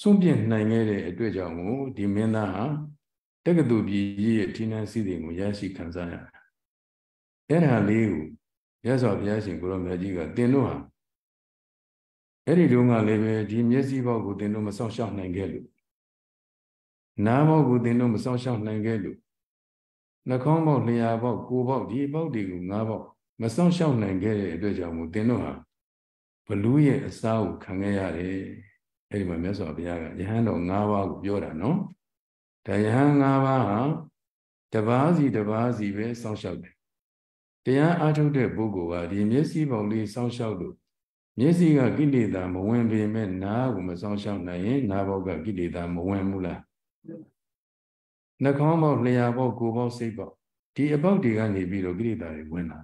စွန့်ပြစ်နိုင်ခဲ့တဲ့အတွက်ကြောင့်မို့ဒီမင်းသားဟာတက္ကသိုလ်ပြည်ကြီးရဲ့ဌိနန်းစည်းစိမ်ကိုရရှိခံစားရတာအဲ့ဒါလေးကိုရသော်ဘုရားရှင်ကိုရောမြတ်ကြီးကတင်တို့ဟာအဲ့ဒီတုန်းကလည်းပဲဒီမျက်စိဘောက်ကိုတင်တို့မဆောင်ရှောက်နိုင်ခဲ့လို့နားဘောက်ကိုတင်တို့မဆောင်ရှောက်နိုင်ခဲ့လို့ နှာခေါင်းဘောက်လျှာဘောက်ကိုယ်ဘောက်ဒီဘောက်တွေကိုငါးဘောက်မဆောင်ရှောက်နိုင်ခဲ့တဲ့အတွက်ကြောင့်မို့တင်တို့ဟာဘလူးရဲ့အစားကိုခံခဲ့ရတယ်အဲ့ဒီမှာမြတ်စွာဘုရားကယဟန်တော်၅ပါးကိုပြောတာနော်ဒါယဟန်၅ပါးဟာတပါးစီတပါးစီပဲစောင့်ရှောက်တယ်တရားအားထုတ်တဲ့ပုဂ္ဂိုလ်ကဒီမျက်စိပေါက်လေးစောင့်ရှောက်လို့မျက်စိကကိလေသာမဝင်ပေမဲ့နားကိုမစောင့်ရှောက်နိုင်ရင်နားဘောက်ကကိလေသာမဝင်ဘူးလား နှာခေါင်းပေါက်လျှာပေါက်ကိုယ်ပေါက်စိတ်ပေါက်ဒီအပေါက်တွေကနေပြီးတော့ကိလေသာတွေဝင်လာ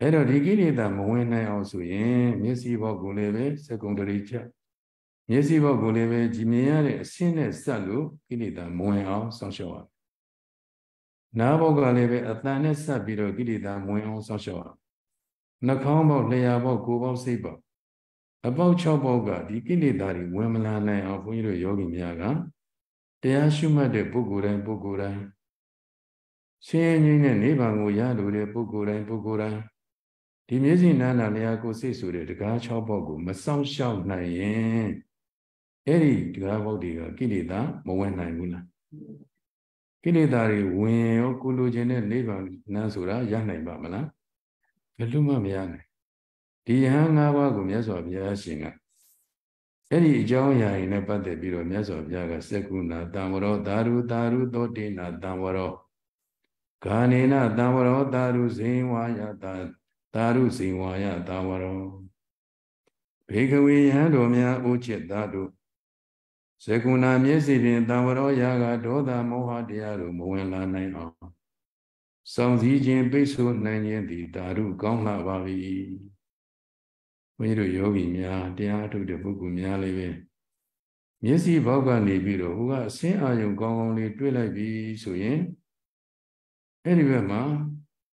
အဲ့တော့ဒီကိလေသာမဝင်နိုင်အောင်ဆိုရင်မျက်စိဘောက်ကိုလည်းပဲစကုံတရီချက်မျက်စိဘောက်ကိုလည်းပဲကြည်မြင်ရတဲ့အဆင်းနဲ့စက်လို့ကိလေသာမဝင်အောင်စောင့်ရှောက်ရနားဘောက်ကလည်းပဲအတန်နဲ့ဆက်ပြီးတော့ကိလေသာမဝင်အောင်စောင့်ရှောက်ရနှာခေါင်းဘောက်လျှာဘောက်ကိုယ်ဘောက်စိတ်ဘောက်အပေါက်၆ပေါက်ကဒီကိလေသာတွေဝင်မလာနိုင်အောင်ဘုန်းကြီးတို့ယောဂီများက တရားရှုမှတ်တဲ့ပုဂ္ဂိုလ်တိုင်းပုဂ္ဂိုလ်တိုင်းဆင်းရဲငြိမ်းတဲ့နိဗ္ဗာန်ကိုရလိုတဲ့ပုဂ္ဂိုလ်တိုင်းပုဂ္ဂိုလ်တိုင်းဒီမျက်စိနာနာလျာကိုစိတ်ဆိုတဲ့တရား၆ပေါက်ကိုမဆောင်ရှောက်နိုင်ရင်အဲ့ဒီတရားပေါက်တွေကကိလေသာမဝင်နိုင်ဘူးလားကိလေသာတွေဝင်ရောကိုလိုချင်တဲ့နိဗ္ဗာန်နန်းဆိုတာရနိုင်ပါမလားဘယ်လို့မှမရနိုင်ဒီယဟန်၅ပါးကိုမြတ်စွာဘုရားရှင်က အဲ့ဒီအကြောင်းအရာတွေနဲ့ပတ်သက်ပြီးတော့မြတ်စွာဘုရားကစက္ကုဏတံဝရောသာရုသာရုသောတိနာတံဝရောဂာနေနတံဝရောသာရုဇိဝါယတာသာရုဇိဝါယတံဝရောဘေကဝေယံတော်များဥจิตသာတို့ဇကုဏမျက်စိဖြင့်တံဝရောယာကဒေါသမောဟတရားတို့မဝင်လာနိုင်အောင်စောင့်စည်းခြင်းပိတ်ဆို့နိုင်ခြင်းသည်ဓာရုကောင်းလှပါ၏ ဘုန်းကြီးတို့ယောဂီများတရားထုတ်တဲ့ပုဂ္ဂိုလ်များလည်းပဲမျက်စိဘောက်ကနေပြီးတော့ဟိုကအစင်းအာယုံကောင်းကောင်းလေးတွေ့လိုက်ပြီဆိုရင်အဲ့ဒီဘက်မှာ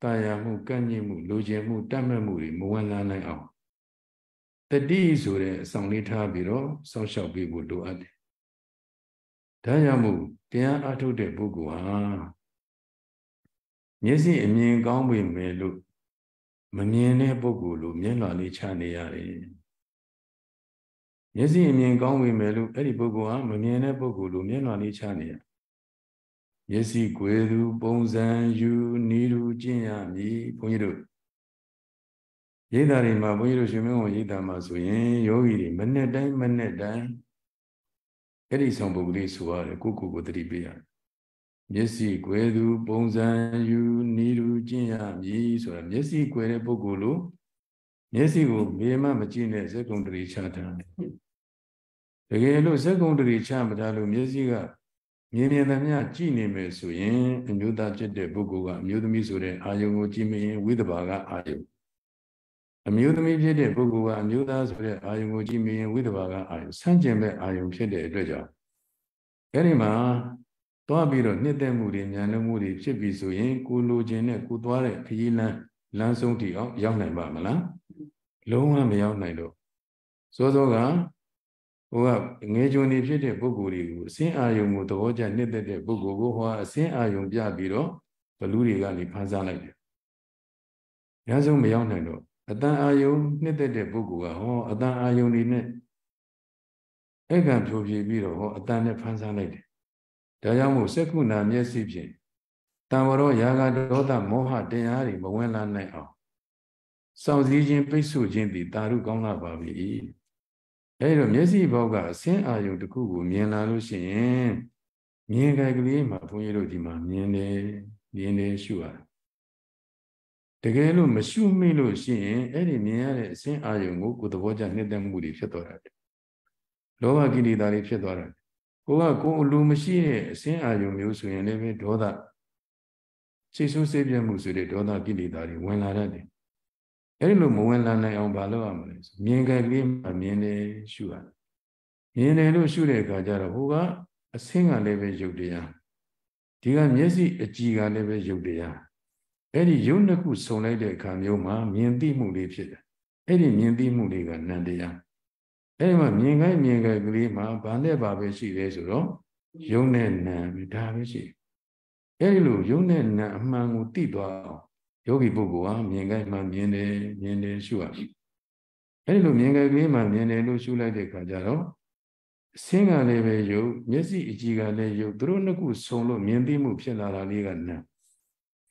တာယာမှုကန့်ညှိမှုလိုချင်မှုတတ်မှတ်မှုတွေမဝင်လာနိုင်အောင်တတိဆိုတဲ့အဆောင်လေးထားပြီးတော့စောင့်ရှောက်ပေးဖို့လိုအပ်တယ်။ဒါကြောင့်မို့တရားအထုတ်တဲ့ပုဂ္ဂိုလ်ဟာမျက်စိအမြင်ကောင်းပေမဲ့လို့ မမြင်တဲ့ပုဂ္ဂိုလ်လိုမျက်လွှာလေးချနေရတယ်မျက်စိအမြင်ကောင်းပေမဲ့လို့အဲ့ဒီပုဂ္ဂိုလ်ဟာမမြင်တဲ့ပုဂ္ဂိုလ်လိုမျက်လွှာလေးချနေရမျက်စိကွယ်သူပုံစံယူနီးသူကျင့်ရမည်ဘုန်းကြီးတို့ရိတ်တာတွေမှာဘုန်းကြီးတို့ရှင်မင်းဝန်ရိတ်တာမှာဆိုရင်ယောဂီတွေမနဲ့တိုင်းမနဲ့တိုင်းအဲ့ဒီဆောင်ပုဂ္ဂိုလ်လေးဆိုရတယ်ကိုကိုကိုတတိပေးရတယ် မျက်စိကွယ်သူပုံစံယူနီးသူကျင့်ရမည်ဆိုတာမျက်စိကွယ်တဲ့ပုဂ္ဂိုလ်လို့မျက်စိကိုမေမမကြည့်နဲ့ဇက်ကုံတရီချထားတယ်တကယ်လို့ဇက်ကုံတရီချမထားလို့မျက်စိကမြင်မြင်သမျှကြည့်နေမယ်ဆိုရင်အမျိုးသားဖြစ်တဲ့ပုဂ္ဂိုလ်ကအမျိုးသမီးဆိုတဲ့အာယုံကိုကြည့်မရင်ဝိသဘာကအာယုံအမျိုးသမီးဖြစ်တဲ့ပုဂ္ဂိုလ်ကအမျိုးသားဆိုတဲ့အာယုံကိုကြည့်မရင်ဝိသဘာကအာယုံဆန့်ကျင်မဲ့အာယုံဖြစ်တဲ့အတွက်ကြောင့်အဲဒီမှာ သွားပြီးတော့နှစ်သက်မှုတွေဉာဏ်လုံးမှုတွေဖြစ်ပြီးဆိုရင်ကိုလိုချင်တဲ့ကိုသွားတဲ့ခရီးလမ်းလမ်းဆုံးထိအောင်ရောက်နိုင်ပါမလားလုံးဝမရောက်နိုင်တော့စောစောကဟိုကငယ်ကျွန်းနေဖြစ်တဲ့ပုဂ္ဂိုလ်တွေကိုအစင်းအာယုံကိုသဘောကျနှစ်သက်တဲ့ပုဂ္ဂိုလ်ကိုဟောအစင်းအာယုံပြပြီးတော့ဘလူတွေကနေဖန်ဆန်းလိုက်တယ်။ညာဆုံးမရောက်နိုင်တော့အတန်အာယုံနှစ်သက်တဲ့ပုဂ္ဂိုလ်ကဟောအတန်အာယုံတွေနဲ့အဲ့ကံဖြိုပြပြီးတော့ဟောအတန်နဲ့ဖန်ဆန်းလိုက်တယ် ဒါကြောင့်မို့စက္ခုနာမျက်စိဖြင့်တံဝရောယာဂဒေါသမောဟတရားတွေမဝင်လာနိုင်အောင်စောင့်စည်းခြင်းပိတ်ဆို့ခြင်းသည်တာရုကောင်းလာပါပြီအဲဒီတော့မျက်စိဘောကအစင်းအာယုံတစ်ခုကိုမြင်လာလို့ရှိရင်မြင်ကြကလေးမှာဘုန်းကြီးတို့ဒီမှာမြင်တယ်မြင်တယ်ရှုရတယ်တကယ်လို့မရှုမိလို့ရှိရင်အဲ့ဒီမြင်ရတဲ့အစင်းအာယုံကိုကိုယ်သဘောကျနှစ်သက်မှုတွေဖြစ်သွားတယ်လောဘကိလေသာတွေဖြစ်သွားတယ် ကိုကကိုအလိုမရှိတဲ့အစင်းအာယုံမျိုးဆိုရင်လည်းပဲဒေါသစိတ်ဆိုးစိတ်ပြတ်မှုဆိုတဲ့ဒေါသကိလေသာတွေဝင်လာတတ်တယ်အဲ့ဒီလိုမဝင်လာနိုင်အောင်ဘာလုပ်ရမလဲဆိုမြင်ကြကလေးမှမြင်တယ်ရှုရတယ်မြင်တယ်လို့ရှုတဲ့အခါကျတော့ဟိုကအစင်းကလည်းပဲယုတ်တရားဒီကမျက်စိအကြည်ကလည်းပဲယုတ်တရားအဲ့ဒီယုတ်နှစ်ခုစုံလိုက်တဲ့အခါမျိုးမှာမြင်သိမှုလေးဖြစ်တယ်အဲ့ဒီမြင်သိမှုလေးကနန္တရား အဲ့ဒီမှာမြင်ခိုင်းမြင်ခိုင်းကလေးမှာဘာနဲ့ဘာပဲရှိလဲဆိုတော့ယုံနဲ့နံပဲဒါပဲရှိအဲ့ဒီလိုယုံနဲ့နံအမှန်ကိုသိသွားအောင်ယောဂီပုဂ္ဂိုလ်ဟာမြင်ခိုင်းမှမြင်တယ်မြင်တယ်ရှုရအဲ့ဒီလိုမြင်ခိုင်းကလေးမှမြင်တယ်လို့ရှုလိုက်တဲ့အခါကျတော့ဆင်းကလည်းပဲယုတ်မျက်စိအကြည့်ကလည်းယုတ်သူတို့နှစ်ခုဆုံလို့မြင်သိမှုဖြစ်လာတာလေးကနံ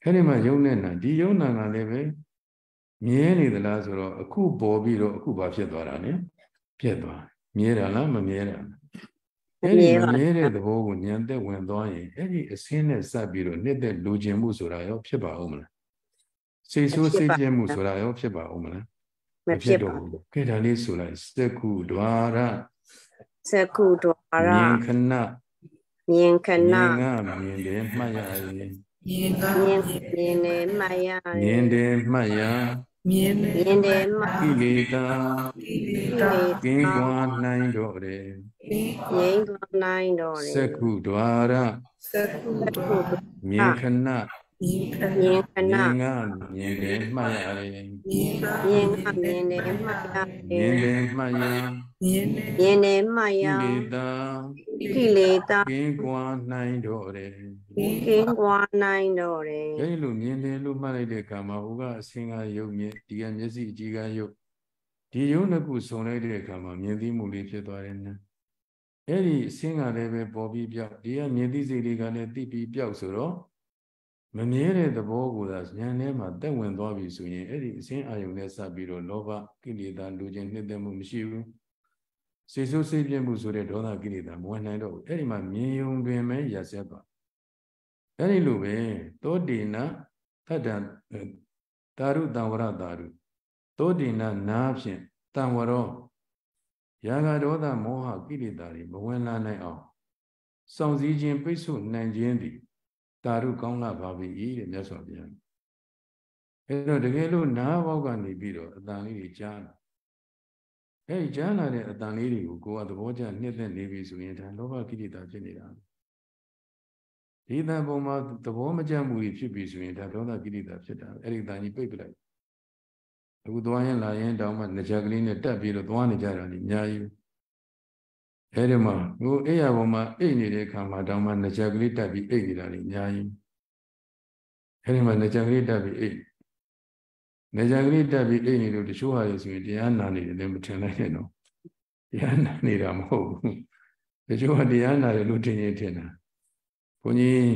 အဲ့ဒီမှာယုံနဲ့နံဒီယုံနံကလည်းပဲမြဲနေသလားဆိုတော့အခုပေါ်ပြီးတော့အခုဘာဖြစ်သွားတာလဲ ပြက်သွားမြဲတာလားမမြဲတာအဲ့ဒီမမြဲတဲ့သဘောကိုဉာဏ်သက်ဝင်သွားရင်အဲ့ဒီအစင်းနဲ့စပ်ပြီးတော့နှစ်သက်လူကျင်မှုဆိုတာရောဖြစ်ပါဦးမလားစိတ်ဆိုးစိတ်ပြည့်မှုဆိုတာရောဖြစ်ပါဦးမလားမဖြစ်တော့ဘူးကဲဒါလေးဆိုလိုက်စက္ခုဒွါရစက္ခုဒွါရမြင်ခဏမြင်ခဏမြင်ကမြင်တယ်မှတ်ရရင်မြင်ကမြင်တယ်မှတ်ရမြင်တယ်မှတ်ရ မြင်မြင်တယ်မှကိလေသာကိလေသာကင်းကွာနိုင်တော့တယ်ငြိမ်းကွာနိုင်တော့တယ်သက္ခုဒွါရသက္ခုဒွါရမြင်ခဏမြင်ခဏမြင်ကမြင်တယ်မှတ်ရတယ်မြင်ကမြင်တယ်မှတ်ရမြင်တယ်မှတ်ရမြင်တယ်မှတ်ရကိလေသာကိလေသာကင်းကွာနိုင်တော့တယ် ကင်းကွာနိုင်တော့တယ်အဲဒီလိုမြင်တယ်လို့မှတ်လိုက်တဲ့အခါမှာဟိုကအစင်ကယုတ်မြင်ဒီကမျက်စိအကြည့်ကယုတ်ဒီယုတ်နှစ်ခုစုံလိုက်တဲ့အခါမှာမြင်သိမှုလေးဖြစ်သွားတယ်နော်အဲ့ဒီအစင်ကလည်းပဲပေါ်ပြီးပြောက်ဒီကမြင်သိစိတ်လေးကလည်းသိပြီးပြောက်ဆိုတော့မမြဲတဲ့သဘောကိုသာဉာဏ်ထဲမှာတက်ဝင်သွားပြီဆိုရင်အဲ့ဒီအစင်အာယုန်နဲ့စပ်ပြီးတော့လောဘကိလေသာလူချင်းနှစ်သက်မှုမရှိဘူးစေဆိုးစေးပြင်းမှုဆိုတဲ့ဒေါသကိလေသာမဝင်နိုင်တော့ဘူးအဲ့ဒီမှာမြင်ယုံတွင်ပဲရဆက်သွား အဲ့ဒီလိုပဲသောတိနာသတ္တံတာရုတံဝရတာရုသောတိနာနာဖြင့်တံဝရောယာဂဒေါသမောဟကိလေသာတွေမဝင်လာနိုင်အောင်စောင့်စည်းခြင်းပိတ်ဆို့နိုင်ခြင်းသည်တာရုကောင်းလာပါပြီတဲ့မြတ်စွာဘုရားအဲ့တော့တကယ်လို့နားဘောက်ကနေပြီးတော့အတန်လေးတွေကြားလာအဲ့ဒီကြားလာတဲ့အတန်လေးတွေကိုကိုယ်ကသဘောကျနှစ်သက်နေပြီဆိုရင်ဒါလောဘကိလေသာဖြစ်နေတာ ဒီတန်ပုံမှာသဘောမကျမှုတွေဖြစ်ပြီဆိုရင်ဒါဒေါသကိလေသာဖြစ်တာအဲ့ဒီတန်ကြီးပိတ်ပလိုက်အခုသွားရင်လာရင်တောင်းမှငကြကလေးနဲ့တက်ပြီးတော့သွားနေကြတာညအများကြီးအဲ့ဒီမှာဟိုအိယာပေါ်မှာအိတ်နေတဲ့ခါမှာတောင်းမှငကြကလေးတက်ပြီးအိတ်နေတာညအများကြီးအဲ့ဒီမှာငကြကလေးတက်ပြီးအိတ်ငကြကလေးတက်ပြီးအိတ်နေလို့တချို့ဟာတွေဆိုရင်တရားနာနေတယ်လည်းမထင်လိုက်နဲ့နော်တရားနာနေတာမဟုတ်ဘူးတချို့ကတရားနာတယ်လို့ထင်ရင်ထင်တာ ဘုန်းကြီး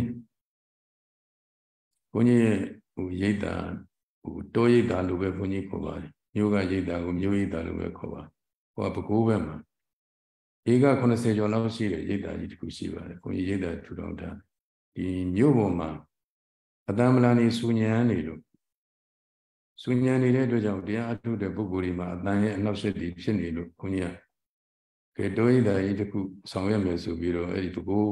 ဘုန်းကြီးရဲ့ဟိုရိတ်တာဟိုတိုးရိတ်တာလို့ပဲဘုန်းကြီးခေါ်ပါတယ်မျိုးကရိတ်တာကိုမျိုးရိတ်တာလို့ပဲခေါ်ပါဟိုကပကိုးဘက်မှာဧက80ကျော်လောက်ရှိတဲ့ရိတ်တာကြီးတစ်ခုရှိပါတယ်ဘုန်းကြီးရိတ်တာထူထောင်တာဒီမျိုးပေါ်မှာအတမလာနေစူညံနေလို့စူညံနေတဲ့အတွက်ကြောင့်တရားအထုတဲ့ပုဂ္ဂိုလ်တွေမှာအတန်ရဲ့အနောက်ဆက်တွေဖြစ်နေလို့ဘုန်းကြီးကကဲတိုးရိတ်တာကြီးတစ်ခုဆောင်ရွက်မယ်ဆိုပြီးတော့အဲ့ဒီပကိုး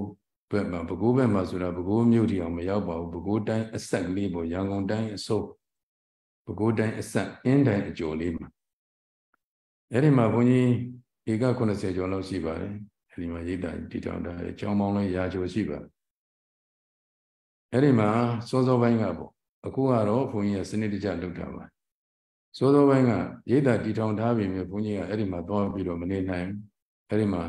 ဘက်မှာပဲခူးဘက်မှာဆိုတာပဲခူးမြို့တီအောင်မရောက်ပါဘူးပဲခူးတိုင်းအဆက်ကလေးပေါ့ရန်ကုန်တိုင်းအစိုးပဲခူးတိုင်းအဆက်အင်းတိုင်းအကျော်လေးမှာအဲ့ဒီမှာဘုန်းကြီးဧက80ကျော်လောက်ရှိပါတယ်အဲ့ဒီမှာရိတ်တာတီတောင်တာအကြောင်းပေါင်းလဲရာကျော်ရှိပါတယ်အဲ့ဒီမှာစောစောပိုင်းကပေါ့အခုကတော့ဘုန်းကြီးကစနစ်တကျလုပ်တာပါစောစောပိုင်းကရိတ်တာတီထောင်ထားပြီမြေဘုန်းကြီးကအဲ့ဒီမှာသွားပြီးတော့မနေနိုင်အဲ့ဒီမှာ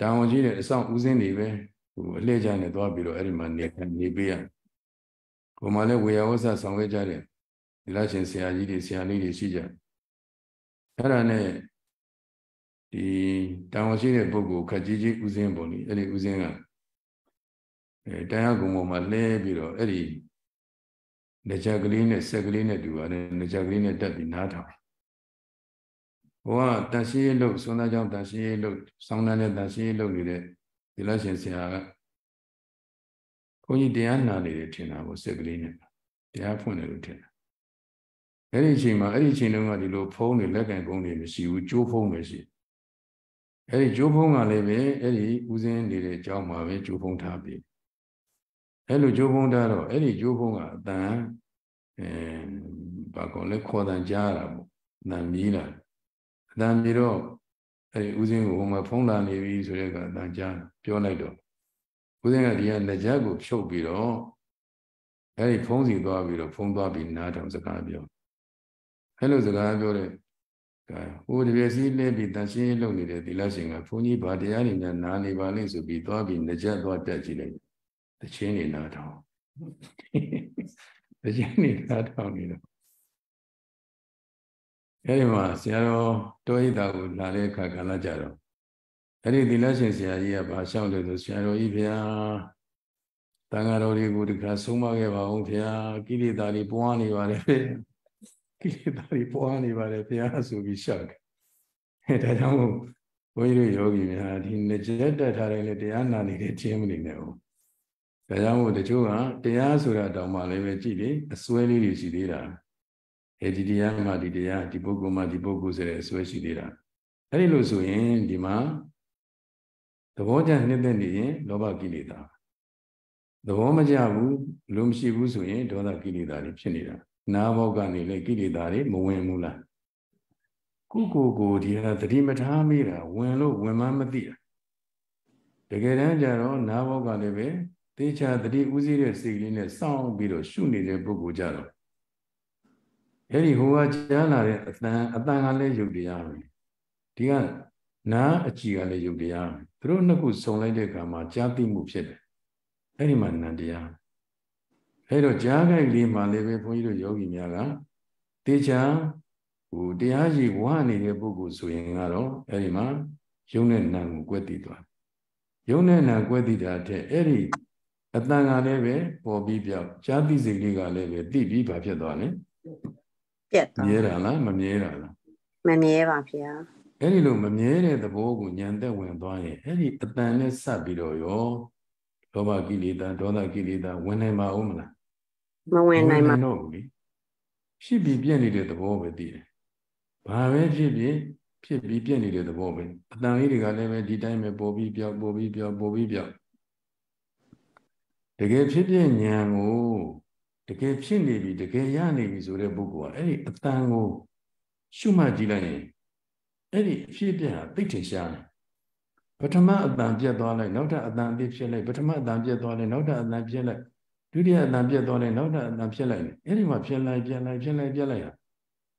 တာဝန်ကြီးတဲ့အဆောင်ဦးစင်းတွေပဲဟိုအလှည့်ကြနေသွားပြီးတော့အဲ့ဒီမှာနေနေပေးရ။ကိုမလည်းဝေယဝဆဆောင်ခဲ့ကြတဲ့ဒီလားရှင်ဆရာကြီးတွေဆရာလေးတွေရှိကြ။အဲ့ဒါနဲ့ဒီတာဝန်ရှိတဲ့ပုဂ္ဂိုလ်ခက်ကြီးကြီးဦးစင်းပုံလေးအဲ့ဒီဦးစင်းကအဲတရားကုံပေါ်မှာလဲပြီးတော့အဲ့ဒီနေကြကလေးနဲ့ဆက်ကလေးနဲ့တူပါတယ်နေကြကလေးနဲ့တက်ပြီးနားထောင် ဘဝတန်ရှင်းရေးလို့ဆွမ်းသားကြောင့်တန်ရှင်းရေးလို့ဆောင်းတန်းနဲ့တန်ရှင်းရေးလို့နေတဲ့ဒီလရှင်ဆရာကဘုန်းကြီးတရားနာနေတယ်ထင်တာကိုစက်ကလေးနဲ့တရားဖွင့်တယ်လို့ထင်တာအဲ့ဒီအချိန်မှာအဲ့ဒီအချိန်တုန်းကဒီလိုဖုံးတွေလက်ကင်ဖုံးတွေမရှိဘူးကြိုးဖုံးပဲရှိအဲ့ဒီကြိုးဖုံးကလည်းပဲအဲ့ဒီဦးစင်းနေတဲ့အကြောင်းမှာပဲကြိုးဖုံးထားပြီအဲ့လိုကြိုးဖုံးထားတော့အဲ့ဒီကြိုးဖုံးကအတန်အဲဘာကောလဲခေါ်တန်ကြားတာပေါ့နံမြည်လာအ တန်ပြီးတော့အဲ့ဒီဦးစင်းကိုဟိုမှာဖုံးလာနေပြီဆိုတဲ့ကအတန်ကြားပြောလိုက်တော့ဦးစင်းကဒီကလက်ချက်ကိုဖြုတ်ပြီးတော့အဲ့ဒီဖုံးစီသွားပြီးတော့ဖုံးသွားပြီးနားထောင်စကားပြောအဲ့လိုစကားပြောတဲ့ကဲဟိုတပြည့်စီလဲပြီးတန်ရှင်းလုပ်နေတဲ့သီလရှင်ကဘုန်းကြီးဗာတရားတွေနဲ့နားနေပါလိမ့်ဆိုပြီးသွားပြီးလက်ချက်သွားတက်ကြည့်လိုက်တချင်းနေနားထောင်တချင်းနေနားထောင်နေတော့ အဲဒီမှာဆရာတော်တောဟိတာကိုလာတဲ့အခါကလည်းကြတော့အဲ့ဒီသီလရှင်ဆရာကြီးကဘာလျှောက်လဲဆိုဆရာတော်ကြီးဗျာတန်ဃာတော်တွေကိုဒီခါဆုံးမခဲ့ပါဦးဗျာကိလေသာတွေပွားနေပါတယ်ဗျကိလေသာတွေပွားနေပါတယ်ဗျာဆိုပြီးလျှောက်တယ်အဲဒါကြောင့်မို့ဘုန်းကြီးတို့ယောဂီများဒီငကြက်တက်ထားတယ်လေတရားနာနေတဲ့ခြင်းမနေနဲ့ဟုတ်ဒါကြောင့်မို့တချို့ကတရားဆိုတာတောင်မှလည်းပဲကြည့်လေအစွဲလေးတွေရှိသေးတာ အဲဒီတရားမှဒီတရားဒီပုဂ္ဂိုလ်မှဒီပုဂ္ဂိုလ်ဆိုတဲ့အစွဲရှိသေးတာအဲဒီလိုဆိုရင်ဒီမှာသဘောကျနှစ်သက်နေရင်လောဘကိလေသာသဘောမကျဘူးလူမရှိဘူးဆိုရင်ဒေါသကိလေသာတွေဖြစ်နေတာနားဘောကနေလေကိလေသာတွေမဝင်ဘူးလားကိုကိုကိုဒီဟာတတိမထားမိတာဝင်လို့ဝင်မှမသိတာတကယ်တမ်းကျတော့နားဘောကလည်းပဲတေချာတတိဥစည်းတဲ့စိတ်လေးနဲ့စောင့်ပြီးတော့ရှုနေတဲ့ပုဂ္ဂိုလ်ကြတော့ အဲ့ဒီဟိုကကြားလာတဲ့အတန်အတန်ကလည်းယုတ်တရားပဲဒီကနားအကြည့်ကလည်းယုတ်တရားပဲသူတို့နှစ်ခုစုံလိုက်တဲ့အခါမှာကြားသိမှုဖြစ်တယ်အဲ့ဒီမှာနံတရားအဲ့တော့ကြားခိုက်လေးမှာလည်းပဲဘုန်းကြီးတို့ယောဂီများကတေချာဟိုတရားရှိဝါနေတဲ့ပုဂ္ဂိုလ်ဆိုရင်ကတော့အဲ့ဒီမှာယုံနဲ့နာကိုကွဲတည်သွားယုံနဲ့နာကွဲတည်တာတဲ့အဲ့ဒီအတန်ကလည်းပဲပေါ်ပြီးပြောက်ကြားသိစိတ်လေးကလည်းပဲသိပြီးဘာဖြစ်သွားလဲ ပြက်သွားမြဲတာလားမမြဲတာလားမမြဲပါဗျာအဲ့ဒီလိုမမြဲတဲ့သဘောကိုဉာဏ်သက်ဝင်သွားရင်အဲ့ဒီအတန်နဲ့စပ်ပြီးတော့ရောလောဘကိလေသာဒေါသကိလေသာဝင်နိုင်ပါဦးမလားမဝင်နိုင်ပါတော့ဘူးလေဖြစ်ပြီးပြည့်နေတဲ့သဘောပဲသိတယ်ဘာပဲဖြစ်ဖြစ်ဖြစ်ပြီးပြည့်နေတဲ့သဘောပဲအတန်လေးတွေကလည်းပဲဒီတိုင်းပဲပေါ်ပြီးပြောက်ပေါ်ပြီးပြောက်ပေါ်ပြီးပြောက်တကယ်ဖြစ်ပြဉာဏ်ကို တကယ်ဖြစ်နေပြီတကယ်ရနေပြီဆိုတဲ့ပုဂ္ဂိုလ်ကအဲ့ဒီအတန်ကိုရှုမှတ်ကြည့်လိုက်ရင်အဲ့ဒီအဖြစ်ပြဟာသိထင်ရှားတယ်ပထမအတန်ပြတ်သွားလိုက်နောက်ထပ်အတန်အဖြစ်ဖြစ်လိုက်ပထမအတန်ပြတ်သွားလိုက်နောက်ထပ်အတန်ပြတ်လိုက်ဒုတိယအတန်ပြတ်သွားလိုက်နောက်ထပ်အတန်ဖြစ်လိုက်အဲ့ဒီမှာဖြစ်လိုက်ပြတ်လိုက်ဖြစ်လိုက်ပြတ်လိုက်ဟာ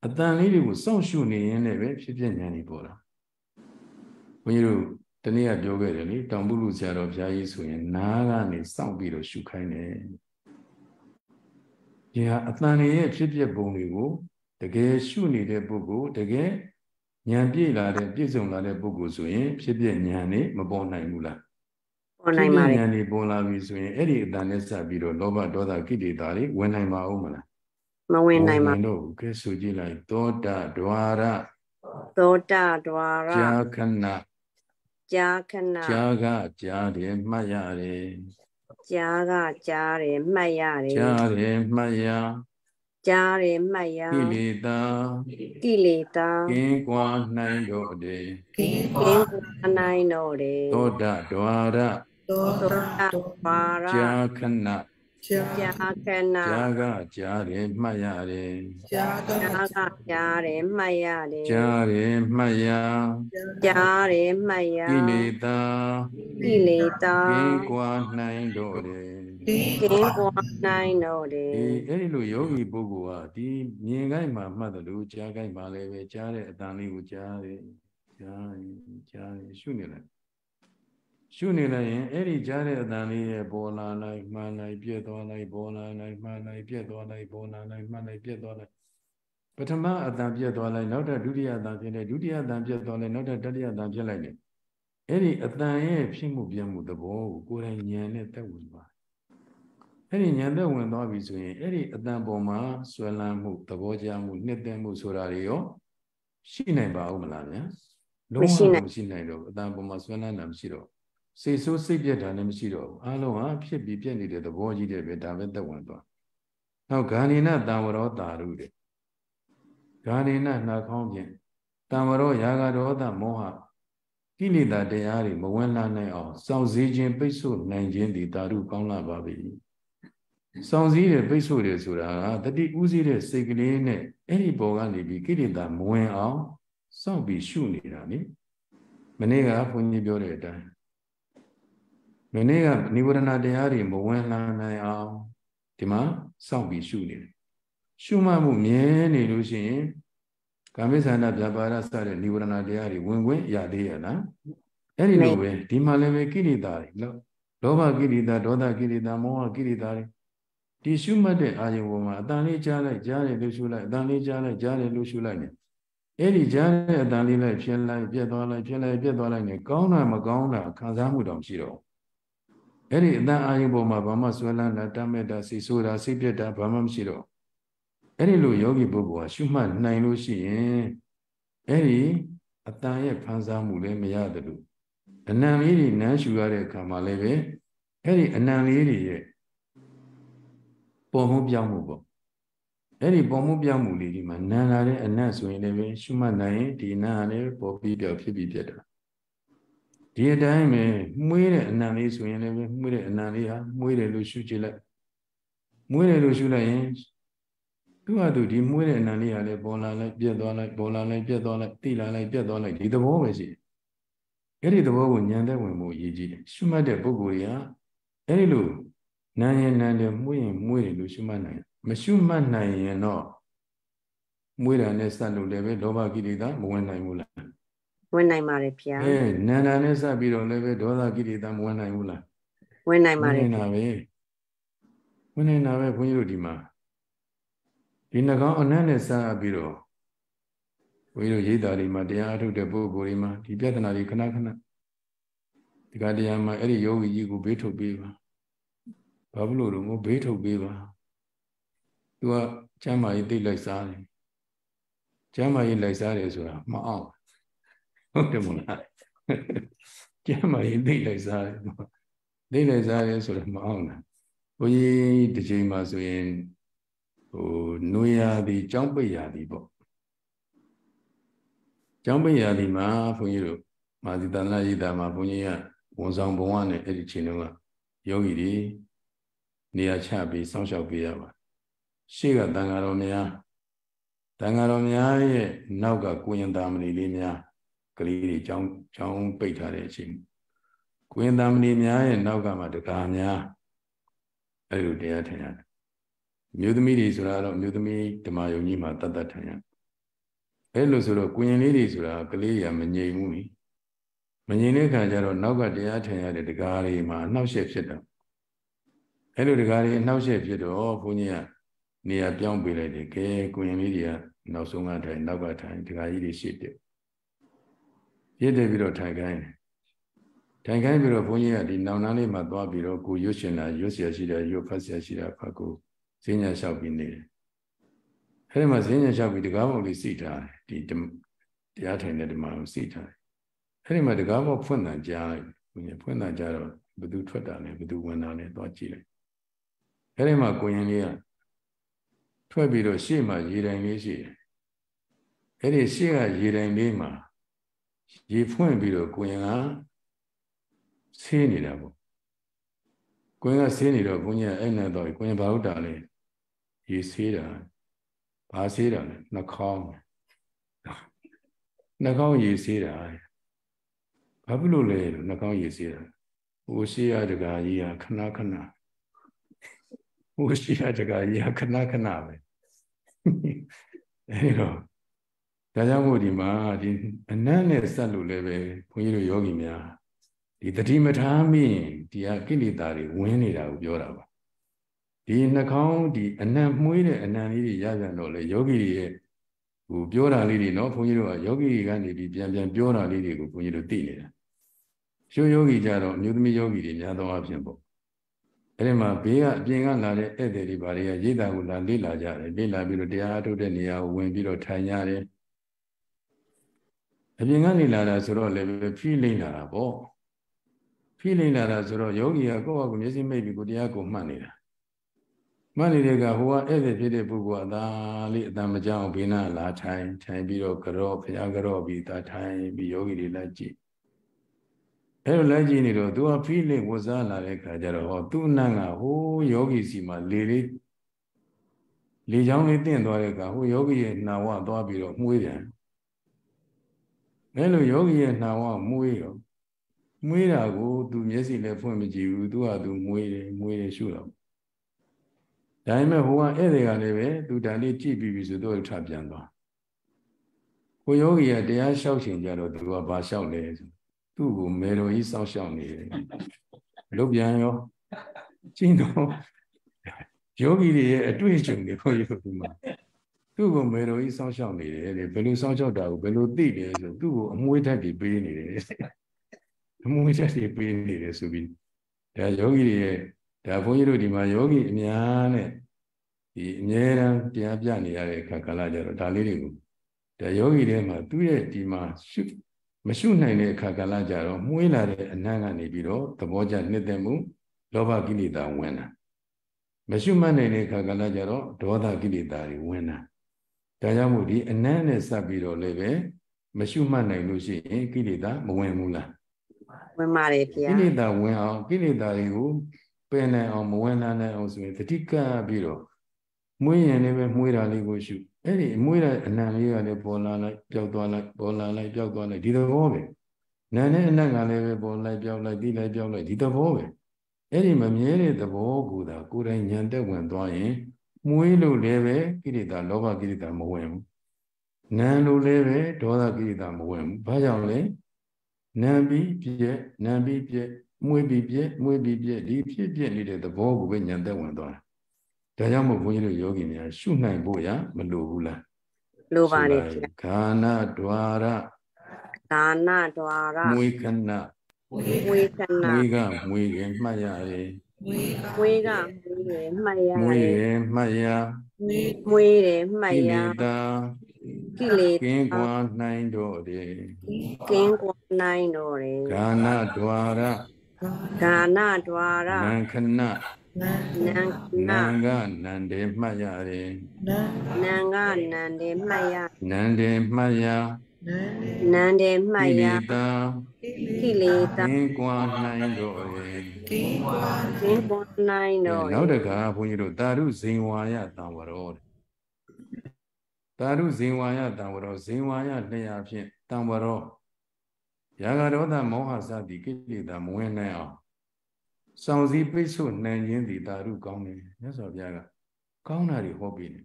အတန်လေးတွေကိုစောင့်ရှုနေရင်းနဲ့ပဲဖြစ်ပြဉာဏ်ကြီးပေါ်လာဘုန်းကြီးတို့တနေ့ကပြောခဲ့တယ်လေတောင်ပုလူဆရာတော်ဘုရားကြီးဆိုရင်နားကနေစောင့်ပြီးတော့ရှုခိုင်းတယ် ဒီဟာအတန်ရဲ့ဖြစ်ပြပုံတွေကိုတကယ်ရှုနေတဲ့ပုဂ္ဂိုလ်တကယ်ဉာဏ်ပြည့်လာတဲ့ပြည့်စုံလာတဲ့ပုဂ္ဂိုလ်ဆိုရင်ဖြစ်ပြဉာဏ်နဲ့မပေါ်နိုင်ဘူးလားပေါ်နိုင်ပါလေဉာဏ်นี่ပေါ်လာပြီဆိုရင်အဲ့ဒီအတန်နဲ့ဆက်ပြီးတော့လောဘဒေါသကိလေသာတွေဝင်နိုင်ပါဦးမလားမဝင်နိုင်ပါတော့ဘူးကဲဆိုကြည့်လိုက်သောတာဒွါရသောတာဒွါရကြာခဏကြာခဏကြာကကြားတယ်မှတ်ရတယ် ကြာကကြားတယ်မှတ်ရတယ်ကြားတယ်မှတ်ရကြားတယ်မှတ်ရကိလေသာကိလေသာကင်းကွာနိုင်တော့တယ်ကင်းကွာနိုင်တော့တယ်သောတာဒွါရသောတာဒွါရကြာခဏ ကြာခဏကြာကကြားတယ်မှတ်ရတယ်ကြာကကြားတယ်မှတ်ရတယ်ကြားတယ်မှတ်ရကြားတယ်မှတ်ရကိလေသာကိလေသာကင်းကွာနိုင်တော့တယ်ကင်းကွာနိုင်တော့တယ်အေးအဲ့ဒီလိုယောဂီပုဂ္ဂိုလ်ဟာဒီမြင်ကိုက်မှာမှတ်တယ်လို့ကြားကိုက်မှာလည်းပဲကြားတဲ့အတန်လေးကိုကြားတယ်ကြားရင်ကြားရင်ရှုနေလိုက် ရှုနေလိုက်ရင်အဲ့ဒီကြားတဲ့အတန်လေးရဲ့ပေါ်လာလိုက်မှန်လိုက်ပြက်သွားလိုက်ပေါ်လာလိုက်မှန်လိုက်ပြက်သွားလိုက်ပေါ်လာလိုက်မှန်လိုက်ပြက်သွားလိုက်ပထမအတန်ပြက်သွားလိုက်နောက်ထပ်ဒုတိယအတန်ပြက်လိုက်ဒုတိယအတန်ပြက်သွားလိုက်နောက်ထပ်တတိယအတန်ပြက်လိုက်တယ်အဲ့ဒီအတန်ရဲ့ဖြစ်မှုပြမှုသဘောကိုကိုယ်တိုင်ဉာဏ်နဲ့သက်ဝင်ပါအဲ့ဒီဉာဏ်သက်ဝင်သွားပြီဆိုရင်အဲ့ဒီအတန်ပေါ်မှာဆွဲလန်းမှုသဘောကျမှုနှစ်သက်မှုဆိုတာတွေရောရှိနိုင်ပါဦးမလားဗျာလုံးဝမရှိနိုင်တော့အတန်ပေါ်မှာဆွဲလန်းတာမရှိတော့ စိတ်ဆိုးစိတ်ပြက်တာလည်းမရှိတော့ဘူးအလုံးဟာဖြစ်ပြီးပြက်နေတဲ့သဘောကြီးတဲ့ပဲဒါပဲသက်ဝင်သွားနောက်ဂာနိနတံဝရောတာရုတဲ့ဂာနိနနှာခေါင်းဖြင့်တံဝရောယာဂဒေါသမောဟကိလေသာတရားတွေမဝင်လာနိုင်အောင်စောင့်စည်းခြင်းပိတ်ဆို့နိုင်ခြင်းဒီတာရုကောင်းလာပါပြီစောင့်စည်းတယ်ပိတ်ဆို့တယ်ဆိုတာကတတိဥစည်းတဲ့စိတ်ကလေးနဲ့အဲ့ဒီပေါ်ကနေပြီးကိလေသာမဝင်အောင်စောင့်ပြီးရှုနေတာနိမနေ့ကဘုန်းကြီးပြောတဲ့အတိုင်း မနေ့ကនិဝရဏတရားတွေမဝင်လာနိုင်အောင်ဒီမှာစောင့်ပြီးရှုနေတယ်ရှုမှတ်မှုမြဲနေလို့ရှိရင်ကာမိသန္တာပြပါရစတဲ့និဝရဏတရားတွေဝင်ဝင်ရသေးရလားအဲ့ဒီလိုပဲဒီမှာလည်းပဲကိလေသာတွေလောလောဘကိလေသာဒေါသကိလေသာမောဟကိလေသာတွေဒီရှုမှတ်တဲ့အာယုံပေါ်မှာအတန်လေးကြားလိုက်ကြားတယ်လို့ရှုလိုက်အတန်လေးကြားလိုက်ကြားတယ်လို့ရှုလိုက်နေအဲ့ဒီကြားတဲ့အတန်လေးလိုက်ဖြစ်လိုက်ပြက်သွားလိုက်ဖြစ်လိုက်ပြက်သွားလိုက်နေကောင်းတာမကောင်းတာခံစားမှုတောင်ရှိတော့ အဲ့ဒီအတန်အာယုံပေါ်မှာဘာမှဆွဲလန်းတာတတ်မဲ့တာစိတ်ဆိုးတာစိတ်ပြက်တာဘာမှမရှိတော့အဲ့ဒီလိုယောဂီပုဂ္ဂိုလ်ကရှုမှတ်နိုင်လို့ရှိရင်အဲ့ဒီအတန်ရဲ့ခံစားမှုလည်းမရတယ်လို့အနံလေးတွေနမ်းရှူရတဲ့အခါမှာလည်းပဲအဲ့ဒီအနံလေးတွေရဲ့ပေါ်မှုပြောင်းမှုပေါ့အဲ့ဒီပေါ်မှုပြောင်းမှုလေးဒီမှာနံလာတဲ့အနံ့ဆိုရင်လည်းပဲရှုမှတ်နိုင်ရင်ဒီနံကလည်းပေါ်ပြီးပြောက်ဖြစ်ပြီးပြတ်တာ ဒီအတိုင်းပဲမှုေးတဲ့အနံလေးဆိုရင်လည်းပဲမှုေးတဲ့အနံလေးဟာမှုေးတယ်လို့ရှုကြည့်လိုက်မှုေးတယ်လို့ရှုလိုက်ရင်သူ့ဟာသူဒီမှုေးတဲ့အနံလေးဟာလည်းပေါ်လာလိုက်ပြတ်သွားလိုက်ပေါ်လာလိုက်ပြတ်သွားလိုက်တိလာလိုက်ပြတ်သွားလိုက်ဒီသဘောပဲရှိတယ်အဲ့ဒီသဘောကိုဉာဏ်သက်ဝင်မှုအရေးကြီးတယ်ရှုမှတ်တဲ့ပုဂ္ဂိုလ်တွေကအဲ့ဒီလိုနာရင်နာတယ်မှုရင်မှုရင်လို့ရှုမှတ်နိုင်မရှုမှတ်နိုင်ရင်တော့မွေးတာနဲ့စပ်လို့လည်းပဲလောဘကိလေသာမဝင်နိုင်ဘူးလား ဝင်နိုင်ပါတယ်ဗျာအဲနာနာနဲ့စပ်ပြီးတော့လည်းပဲဒေါသကိလေသာမဝင်နိုင်ဘူးလားဝင်နိုင်ပါတယ်ဝင်ဗျာတာပဲဝင်နေတာပဲဘုန်းကြီးတို့ဒီမှာဒီနှကောင်အနံ့နဲ့စပ်ပြီးတော့ဘုန်းကြီးတို့ရိတ်တာတွေမှာတရားအထုတ်တဲ့ပုဂ္ဂိုလ်တွေမှာဒီပြဿနာတွေခဏခဏဒီကတရားမှာအဲ့ဒီယောဂီကြီးကိုဘေးထုတ်ပေးပါဘာဖြစ်လို့တော့ငိုဘေးထုတ်ပေးပါသူကကျမ်းမာရေးသိလိုက်စားတယ်ကျမ်းမာရေးလိုက်စားတယ်ဆိုတာမအောင် ဟုတ်တယ်မို့လားကျမ်းမာရေးသိလိုက်စားတယ်သိလိုက်စားတယ်ဆိုတာမအောင်လားဘုန်းကြီးတစ်ချိန်မှာဆိုရင်ဟိုနွေရာသီကြောင်းပိတ်ရာသီပေါ့ကြောင်းပိတ်ရာသီမှာဘုန်းကြီးတို့မာသီတန္တရာရိတာမှာဘုန်းကြီးကဝန်ဆောင်ဘုံကနေအဲ့ဒီချိန်တုန်းကယောဂီတွေနေရာချပြီးစောင့်ရှောက်ပေးရပါရှေ့ကတန်ဃာတော်များတန်ဃာတော်များရဲ့နောက်ကကိုရင်သားမဏီလေးများ ကလေးတွေကြောင်းကြောင်းပိတ်ထားတဲ့အချိန်ကိုရင်သားမဏီများရဲ့နောက်ကမှတကားများအဲ့လိုတရားထင်ရတယ်မြို့သမီးတွေဆိုတာတော့မြို့သမီးဓမ္မယုံကြီးမှာတတ်တတ်ထင်ရအဲ့လိုဆိုတော့ကိုရင်လေးတွေဆိုတာကလေးတွေကမငြိမ်ဘူးလေမငြိမ်တဲ့ခါကျတော့နောက်ကတရားထင်ရတဲ့တကားတွေမှာအနှောက်အယှက်ဖြစ်တော့အဲ့လိုတကားတွေအနှောက်အယှက်ဖြစ်တော့ဘုန်းကြီးကနေရာပြောင်းပေးလိုက်တယ်ကဲကိုရင်လေးတွေကနောက်ဆုံးကထိုင်နောက်ကထိုင်တကားကြီးတွေရှေ့တက် ရစ်တယ်ပြီးတော့ထိုင်ခိုင်းတယ်ထိုင်ခိုင်းပြီးတော့ဘုန်းကြီးကဒီနောင်နာလေးမှာသွားပြီးတော့ကိုရွတ်ရှင်တာရွတ်เสียရှိတယ်ရွတ်ဖတ်เสียရှိတာဖတ်ကိုဈဉ္ညာလျှောက်ပြီးနေတယ်အဲဒီမှာဈဉ္ညာလျှောက်ပြီးတကားပေါက်လေးစိတ်ထားတယ်ဒီတရားထိုင်တဲ့ဓမ္မကိုစိတ်ထားတယ်အဲဒီမှာတကားပေါက်ဖွင့်တန်ကြားလိုက်ဘုန်းကြီးဖွင့်တန်ကြားတော့ဘသူထွက်တာလဲဘသူဝင်တာလဲသွားကြည့်လိုက်အဲဒီမှာကိုရင်လေးကထွက်ပြီးတော့ရှေ့မှာရေတိုင်လေးရှိတယ်အဲ့ဒီရှေ့ကရေတိုင်လေးမှာ ရေဖွင့်ပြီးတော့ကိုရင်ကဆေးနေတာပေါ့ကိုရင်ကဆေးနေတော့ဘုန်းကြီးကအဲ့နဲ့တော့ကိုရင်ဘာလို့တာလဲရေဆေးတာဘာဆေးတာလဲနှာခေါင်းနှာခေါင်းရေဆေးတာဘာဖြစ်လို့လဲလို့နှာခေါင်းရေဆေးတာဟိုရှေ့ရတကာကြီးကခဏခဏဟိုရှေ့ရတကာကြီးကခဏခဏပဲအဲဒီတော့ ဒါကြောင့်မို့ဒီမှာဒီအနတ်နဲ့ဆက်လို့လည်းပဲဘုန်းကြီးတို့ယောဂီများဒီတတိမထားမိရင်ဒီဟာကိလေသာတွေဝင်နေတာကိုပြောတာပါဒီနှာခေါင်းဒီအနံမှုေးတဲ့အနံလေးတွေရပြန်တော့လေယောဂီတွေရဲ့ဟိုပြောတာလေးတွေနော်ဘုန်းကြီးတို့ကယောဂီတွေကနေပြီးပြန်ပြန်ပြောတာလေးတွေကိုဘုန်းကြီးတို့သိနေတာရှုယောဂီကြတော့အမျိုးသမီးယောဂီတွေများသောအားဖြင့်ပေါ့အဲ့ဒီမှာဘေးကအပြင်ကလာတဲ့ဧည့်သည်တွေဘာတွေကရိတ်တာကိုလာလေ့လာကြတယ်လေ့လာပြီးတော့တရားအထုတ်တဲ့နေရာကိုဝင်ပြီးတော့ထိုင်ကြတယ် အပြင်ကနေလာတာဆိုတော့လည်းဖိလိမ့်လာတာပေါ့ဖိလိမ့်လာတာဆိုတော့ယောဂီကကိုယ့်အကူမျက်စိမိတ်ပြီးကိုတရားကိုမှတ်နေတာမှတ်နေတဲ့ကဟိုကဧည့်သည်ဖြစ်တဲ့ပုဂ္ဂိုလ်အသာလေးအတန်မကြောက်ဘေးနာလာထိုင်ထိုင်ပြီးတော့ကြော့ဖျားကြော့ပြီးသာထိုင်ပြီးယောဂီတွေလိုက်ကြည့်အဲ့လိုလိုက်ကြည့်နေတော့သူကဖိလိမ့်ဝစားလာတဲ့ခါကျတော့ဟောသူ့အနံ့ကဟိုးယောဂီစီမှာလေလေးလေချောင်းလေးတင့်သွားတဲ့အခါဟိုယောဂီရဲ့နှာဝသွားပြီးတော့မှုေးပြန် အဲလိုယောဂီရဲ့နှာဝမှုေးရောမွေးတာကို သူမျက်စိလည်းဖွင့်မကြည့်ဘူးသူကသူမွေးတယ်မွေးတယ်ရှုတော့ဒါပေမဲ့ဟိုကဧည့်သည်ကလည်းပဲသူဒါလေးကြည့်ပြီးပြီဆိုတော့ထပြန်သွားကိုယောဂီကတရားလျှောက်ရှင်ကြတော့သူကဘာလျှောက်လဲဆိုသူ့ကိုမေတော်ကြီးစောင့်ရှောက်နေတယ်လုတ်ပြန်ရောကျင်းတော့ယောဂီတွေရဲ့အတွေ့အကြုံတွေခွင့်ရသူမှာ သူ့ကိုမေတော်ကြီးစောင့်ရှောက်နေတယ်လေဘယ်လိုစောင့်ရှောက်တာကိုဘယ်လိုသိလဲဆိုသူ့ကိုအမွှေးဓာတ်တွေပေးနေတယ်အမွှေးဓာတ်တွေပေးနေတယ်ဆိုပြီးဒါယောဂီတွေရဲ့ဒါဘုန်းကြီးတို့ဒီမှာယောဂီအများနဲ့ဒီအမြဲတမ်းတရားပြနေရတဲ့အခါကာလကြတော့ဒါလေးတွေကိုဒါယောဂီတွေမှာသူ့ရဲ့ဒီမှာရှုမရှုနိုင်တဲ့အခါကာလကြတော့မှုေးလာတဲ့အနံ့ကနေပြီးတော့သဘောကျနှစ်သက်မှုလောဘကိလေသာဝင်တာမရှုမှတ်နိုင်တဲ့အခါကာလကြတော့ဒေါသကိလေသာတွေဝင်တာ ဒါကြောင့်မို့ဒီအနံ့နဲ့စပ်ပြီးတော့လည်းပဲမရှုမှတ်နိုင်လို့ရှိရင်ကိလေသာမဝင်ဘူးလားဝင်ပါတယ်ဗျာကိလေသာဝင်အောင်ကိလေသာတွေကိုပယ်နိုင်အောင်မဝင်နိုင်အောင်ဆိုရင်တတိကပ်ပြီးတော့မွေးရင်လည်းပဲမွေးတာလေးကိုရှုအဲ့ဒီမွေးတဲ့အနံလေးကလည်းပေါ်လာလိုက်ပျောက်သွားလိုက်ပေါ်လာလိုက်ပျောက်သွားလိုက်ဒီသဘောပဲနာနဲ့အနံကလည်းပဲပေါ်လိုက်ပျောက်လိုက်ဒီလိုက်ပျောက်လိုက်ဒီသဘောပဲအဲ့ဒီမမြဲတဲ့သဘောကိုသာကိုယ်တိုင်ဉာဏ်သက်ဝင်သွားရင် မွေးလို့လည်းပဲကိရိတာလောဘကိရိတာမဝင်ဘူးနံလို့လည်းပဲဒေါသကိရိတာမဝင်ဘူးဘာကြောင့်လဲနံပြီးပြည့်နံပြီးပြည့်မွေးပြီးပြည့်မွေးပြီးပြည့်ဒီဖြစ်ပြည့်နေတဲ့သဘောကိုပဲဉာဏ်သက်ဝင်သွားတာဒါကြောင့်မို့ဘုန်းကြီးတို့ယောဂီများရှုနိုင်ဖို့ရမလိုဘူးလားလိုပါတယ်ဗျာခန္ဓာ द्वार ဒါန द्वार မွေးခဏမွေးခဏမွေးကမွေးခင်မှတ်ရတယ်မွေးကမွေး ရယ်မှတ်ရမွေးရယ်မှတ်ရမွေးရယ်မှတ်ရကိလေသာကင်းကွာနိုင်တော်တယ်ကင်းကွာနိုင်တော်တယ်ဒါနဒွါရဒါနဒွါရနံခဏနံနံကနန္တေမှတ်ရတယ်နံကနန္တေမှတ်ရနန္တေမှတ်ရနန္တေမှတ်ရကိလေသာကင်းကွာနိုင်တော်တယ် ကင်းကွာကင်းကွာနိုင်တော့နောက်တကဘုန်းကြီးတို့တာရုဇင်ဝါယတံဝရောတာရုဇင်ဝါယတံဝရောဇင်ဝါယ200ဖြင့်တံဝရောယာဂဒေါသမောဟစသည်ကိလေသာမဝင်နိုင်အောင်စောင့်စည်းပိတ်ဆို့နိုင်ခြင်းသည်တာရုကောင်းတယ်မြတ်စွာဘုရားကကောင်းတာတွေဟောပြီးတယ်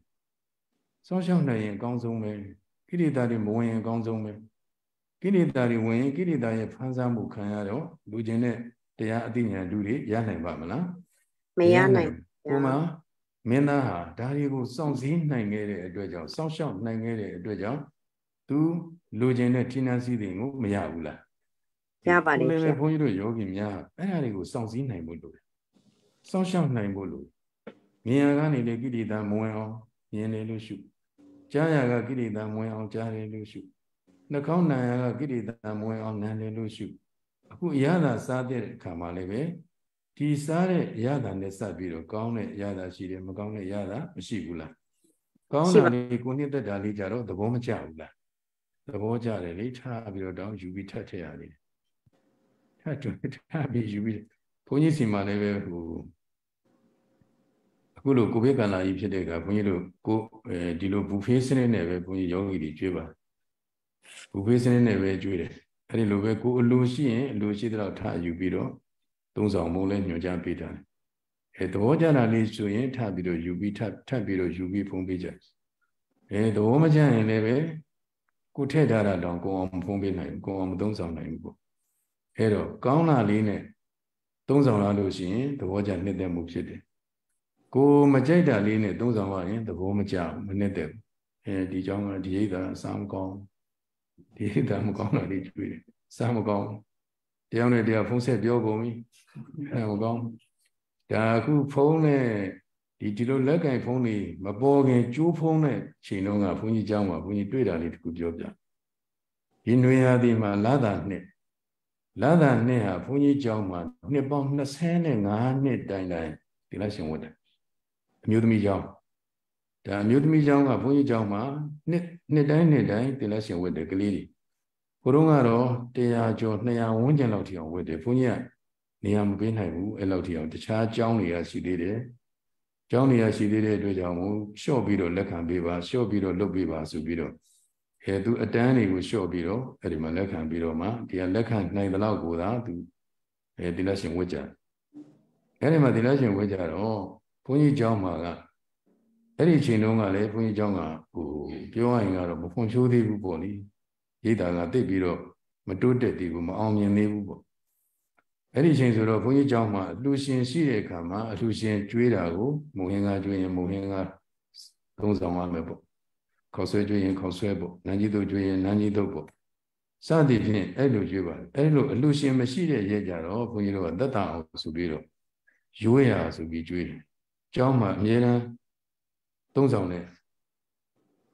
စောင့်ရှောက်နိုင်ရင်အကောင်းဆုံးပဲကိလေသာတွေမဝင်ရင်အကောင်းဆုံးပဲကိလေသာတွေဝင်ရင်ကိလေသာရဲ့ဖန်ဆားမှုခံရတော့လူကျင်တဲ့ တရားအသိဉာဏ်လူတွေရနိုင်ပါမလားမရနိုင်ကိုမမင်းသားဟာဒါတွေကိုစောင့်စည်းနိုင်ခဲ့တဲ့အတွက်ကြောင့်စောင့်ရှောက်နိုင်ခဲ့တဲ့အတွက်ကြောင့်သူလူကျင်တဲ့ဌိနန်းစည်းတွေကိုမရဘူးလားရပါတယ်ဗျာဘုန်းကြီးတို့ယောဂီများအဲ့ဒါတွေကိုစောင့်စည်းနိုင်ဖို့လိုတယ်စောင့်ရှောက်နိုင်ဖို့လိုမြင်ရကနေလေကိလေသာမဝင်အောင်မြင်တယ်လို့ရှုကြားရကကိလေသာမဝင်အောင်ကြားတယ်လို့ရှုနှာခေါင်းနာရကကိလေသာမဝင်အောင်နာတယ်လို့ရှု အခုအရသာစားတဲ့အခါမှာလည်းပဲဒီစားတဲ့အရသာနဲ့စပ်ပြီးတော့ကောင်းတဲ့အရသာရှိတယ်မကောင်းတဲ့အရသာမရှိဘူးလားကောင်းတာလေးကိုနှစ်သက်တာလေးကြတော့သဘောမကျဘူးလားသဘောကျတယ်လေထားပြီးတော့တောင်းယူပြီးထပ်ထည့်ရတယ်ထပ်ထပ်ပြီးယူပြီးဘုန်းကြီးစီမှာလည်းပဲဟိုအခုလိုကိုဘေးကန္နာကြီးဖြစ်တဲ့ကဘုန်းကြီးတို့ကိုအဲဒီလိုဘူဖေးစနစ်နဲ့ပဲဘုန်းကြီးယောဂီတွေကျွေးပါဘူဖေးစနစ်နဲ့ပဲကျွေးတယ် အဲ့ဒီလိုပဲကိုအလိုရှိရင်အလိုရှိတဲ့လောက်ထားယူပြီးတော့သုံးဆောင်မုံလဲညွှန်ကြားပေးတာအဲသဘောကျတာလေးဆိုရင်ထပ်ပြီးတော့ယူပြီးထပ်ထပ်ပြီးတော့ယူပြီးဖုံးပေးကြအဲသဘောမကျရင်လည်းပဲကိုထည့်ထားတာတော့ကိုအောင်ဖုံးပေးနိုင်ကိုအောင်မသုံးဆောင်နိုင်ဘူးပေါ့အဲတော့ကောင်းတာလေးနဲ့သုံးဆောင်လာလို့ရှိရင်သဘောကျနှစ်သက်မှုဖြစ်တယ်ကိုမကြိုက်တာလေးနဲ့သုံးဆောင်ရရင်သဘောမကျဘူးမနှစ်သက်ဘူးအဲဒီကြောင့်ကဒီရိတ်တာအစာမကောင်း ဒီရိတ်တာမကောင်းတာလေးတွေ့တယ်စာမကောင်းတယောက်နဲ့တယောက်ဖုန်းဆက်ပြောကုန်ပြီအဲမကောင်းဒါအခုဖုန်းနဲ့ဒီဒီလိုလက်ကင်ဖုန်းတွေမပေါ်ခင်ကျိုးဖုန်းနဲ့ချိန်တော့ကဘုန်းကြီးเจ้าမှာဘုန်းကြီးတွေ့တာလေးတခုပြောပြဒီနွေရာသီမှာလာတာနှစ်လာတာနှစ်ဟာဘုန်းကြီးเจ้าမှာနှစ်ပေါင်း25နှစ်တိုင်တိုင်ဒီလက်ရှင်ဝတ်တယ်အမျိုးသမီးเจ้า ဒါအမျိုးသမီးเจ้าကဘုန်းကြီးเจ้าမှာနှစ်နှစ်တိုင်းနှစ်တိုင်းဒီလက်ရှင်ဝတ်တယ်ကလေးတွေဘုရုံးကတော့100ကျော်200ဝန်းကျင်လောက်ထိအောင်ဝတ်တယ်ဘုန်းကြီးကနေရာမပေးနိုင်ဘူးအဲ့လောက်ထိအောင်တခြားကျောင်းတွေကရှိသေးတယ်ကျောင်းတွေကရှိသေးတဲ့အတွက်ကြောင့်မို့လျှော့ပြီးတော့လက်ခံပေးပါလျှော့ပြီးတော့လုပ်ပေးပါဆိုပြီးတော့အဲသူအတန်းတွေကိုလျှော့ပြီးတော့အဲ့ဒီမှာလက်ခံပြီးတော့မှဒီကလက်ခံနိုင်တဲ့လောက်ကိုသာသူအဲဒီလက်ရှင်ဝတ်ကြအဲ့ဒီမှာဒီလက်ရှင်ဝတ်ကြတော့ဘုန်းကြီးကျောင်းမှာက အဲ့ဒီချိန်တုန်းကလည်းဘုန်းကြီးကျောင်းကဟိုပြောရရင်ကတော့မဖွံ့ဖြိုးသေးဘူးပေါ့လေရိတ်တာကတိတ်ပြီးတော့မတိုးတက်သေးဘူးမအောင်မြင်သေးဘူးပေါ့အဲ့ဒီချိန်ဆိုတော့ဘုန်းကြီးကျောင်းမှာအလှရှင်ရှိတဲ့အခါမှာအလှရှင်ကျွေးတာကိုမုံဟင်းကားကျွေးရင်မုံဟင်းကားသုံးဆောင်ရမယ်ပေါ့ခေါက်ဆွဲကျွေးရင်ခေါက်ဆွဲပေါ့နန်းကြီးတို့ကျွေးရင်နန်းကြီးတို့ပေါ့စသည်ဖြင့်အဲ့လိုကျွေးပါတယ်အဲ့လိုအလှရှင်မရှိတဲ့ရဲကြတော့ဘုန်းကြီးတို့ကသက်တာအောင်ဆိုပြီးတော့ရွေးရဆိုပြီးကျွေးတယ်ကျောင်းမှာအမြဲတမ်း သုံးဆောင်တဲ့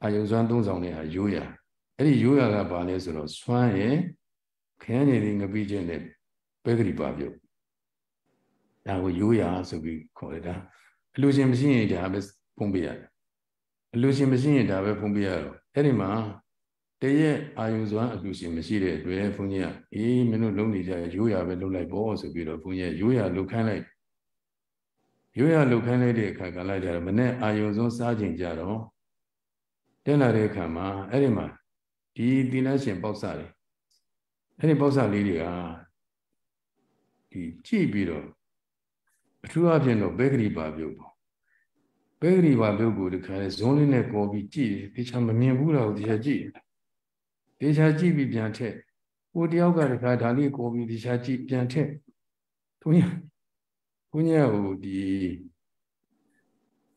အာယုံစွမ်းသုံးဆောင်တဲ့ဟာရိုးရအဲ့ဒီရိုးရကဘာလဲဆိုတော့စွမ်းရင်ခရမ်းနေသည်ငပိချင်းနဲ့ပဲဂရိပါပြုတ်ဒါကိုရိုးရဆိုပြီးခေါ်တယ်ဒါအလူရှင်မရှိရင်ဒါပဲဖုံးပေးရတယ်အလူရှင်မရှိရင်ဒါပဲဖုံးပေးရတော့အဲ့ဒီမှာတရက်အာယုံစွမ်းအလူရှင်မရှိတဲ့အတွက်ဘုန်းကြီးကအေးမင်းတို့လုံးနေကြရိုးရပဲလုံးလိုက်ပေါ့ဆိုပြီးတော့ဘုန်းကြီးရိုးရလုခိုင်းလိုက် ရိုးရလုခိုင်းလိုက်တဲ့အခါကလည်းကြတော့မနဲ့အာယုံစွန်းစားခြင်းကြတော့တက်လာတဲ့အခါမှာအဲ့ဒီမှာဒီသီလရှင်ပေါက်စတယ်အဲ့ဒီပေါက်စလေးတွေကဒီကြည့်ပြီးတော့အထူးအဖြင့်တော့ဘေဂရိပါပြုတ်ပေါ့ဘေဂရိပါပြုတ်ကိုဒီခါလေဇုံးလေးနဲ့ကော်ပြီးကြည့်တေချာမမြင်ဘူးတော့တရားကြည့်တေချာကြည့်ပြီးပြန်ထက်ဟိုတယောက်ကတခါဒါလေးကော်ပြီးတေချာကြည့်ပြန်ထက်ဘုန်းကြီး ဘုန်းကြီးဟိုဒီ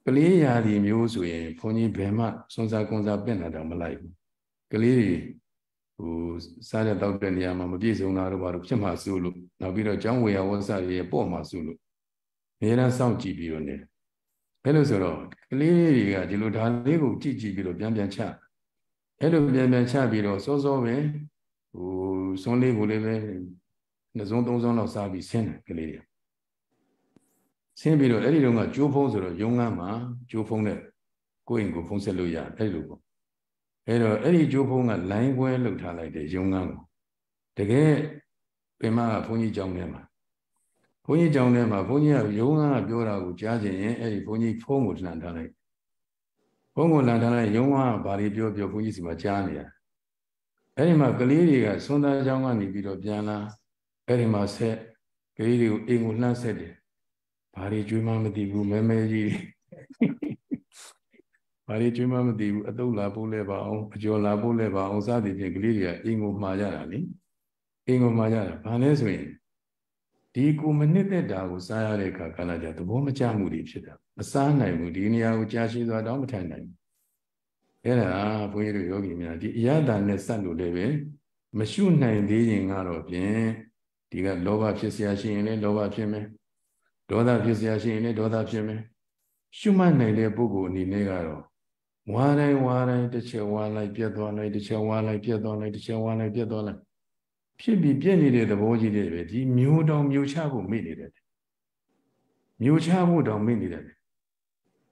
ကလေးရာဒီမျိုးဆိုရင်ဘုန်းကြီးဘယ်မှစွန်စားကွန်စားပြင့်လာတာမလိုက်ဘူးကလေးတွေဟိုစားတဲ့တောက်တဲ့နေရာမှာမပြည့်စုံတာတော့ဘာလို့ဖြစ်မှာစိုးလို့နောက်ပြီးတော့ကျောင်းဝေယဝဆတွေပေါ့မှာစိုးလို့အများအားစောင့်ကြည့်ပြီးတော့နေဘယ်လိုဆိုတော့ကလေးတွေကဒီလိုဒါလေးကိုကြည့်ကြည့်ပြီးတော့ပြန်ပြန်ချအဲ့လိုပြန်ပြန်ချပြီးတော့စောစောပဲဟိုစွန်းလေးကိုလည်းပဲနှစ်စုံသုံးစုံလောက်စားပြီးဆင်းတယ်ကလေးတွေ ဆင်းပြီးတော့အဲ့ဒီတုန်းကကျိုးဖုံးဆိုတော့ရုံးကမ်းမှာကျိုးဖုံးတဲ့ကိုယ်ရင်ကိုဖုံးဆက်လို့ရအဲ့လိုပေါ့အဲ့တော့အဲ့ဒီကျိုးဖုံးကလိုင်းခွဲလှုပ်ထားလိုက်တယ်ရုံးကမ်းကိုတကယ်ပင်မကဘုန်းကြီးကြောင်းထဲမှာဘုန်းကြီးကြောင်းထဲမှာဘုန်းကြီးကရုံးကမ်းကပြောတာကိုကြားခြင်းရင်အဲ့ဒီဘုန်းကြီးဖုံးကိုလှန်ထားလိုက်ဖုံးကိုလှန်ထားလိုက်ရုံးကဘာတွေပြောပြောဘုန်းကြီးစီမှာကြားနေရအဲ့ဒီမှာကလေးတွေကသွန်သားကြောင်းကနေပြီးတော့ပြန်လာအဲ့ဒီမှာဆက်ကလေးတွေကိုအိမ်ကိုလှမ်းဆက်တယ် ဘာတွေကျွေးမှမသိဘူးမဲမဲကြီးဘာတွေကျွေးမှမသိဘူးအတုပ်လာပို့လဲပါအောင်အကျော်လာပို့လဲပါအောင်စသည်ဖြင့်ကလေးတွေကအိမ်ကိုမှာကြတာလေအိမ်ကိုမှာကြတာဘာလဲဆိုရင်ဒီကိုမနစ်သက်တာကိုစားရတဲ့အခါကလည်းကြသဘောမကျမှုတွေဖြစ်တာမစားနိုင်ဘူးဒီနေရာကိုကြာရှည်စွာတောင်းမထိုင်နိုင်ဘူးအဲ့ဒါဘုန်းကြီးတို့ယောဂီများဒီအရသာနဲ့စက်လို့လည်းပဲမရှုနိုင်သေးရင်ကတော့ဖြင့်ဒီကလောဘဖြစ်เสียရှိရင်လည်းလောဘဖြစ်မယ် ဒေါသဖြစ်เสียရှိရင်လည်းဒေါသဖြစ်မယ်ရှုမှတ်နိုင်တဲ့ပုဂ္ဂိုလ်အနေနဲ့ကတော့ဝါတိုင်းဝါတိုင်းတစ်ချက်ဝါလိုက်ပြတ်သွားလိုက်တစ်ချက်ဝါလိုက်ပြတ်သွားလိုက်တစ်ချက်ဝါလိုက်ပြတ်သွားလိုက်ဖြစ်ပြီးပြည့်နေတဲ့သဘောကြီးတွေပဲဒီမျိုးတောင်မျိုးချဖို့မိနေတယ်မျိုးချဖို့တောင်မိနေတယ်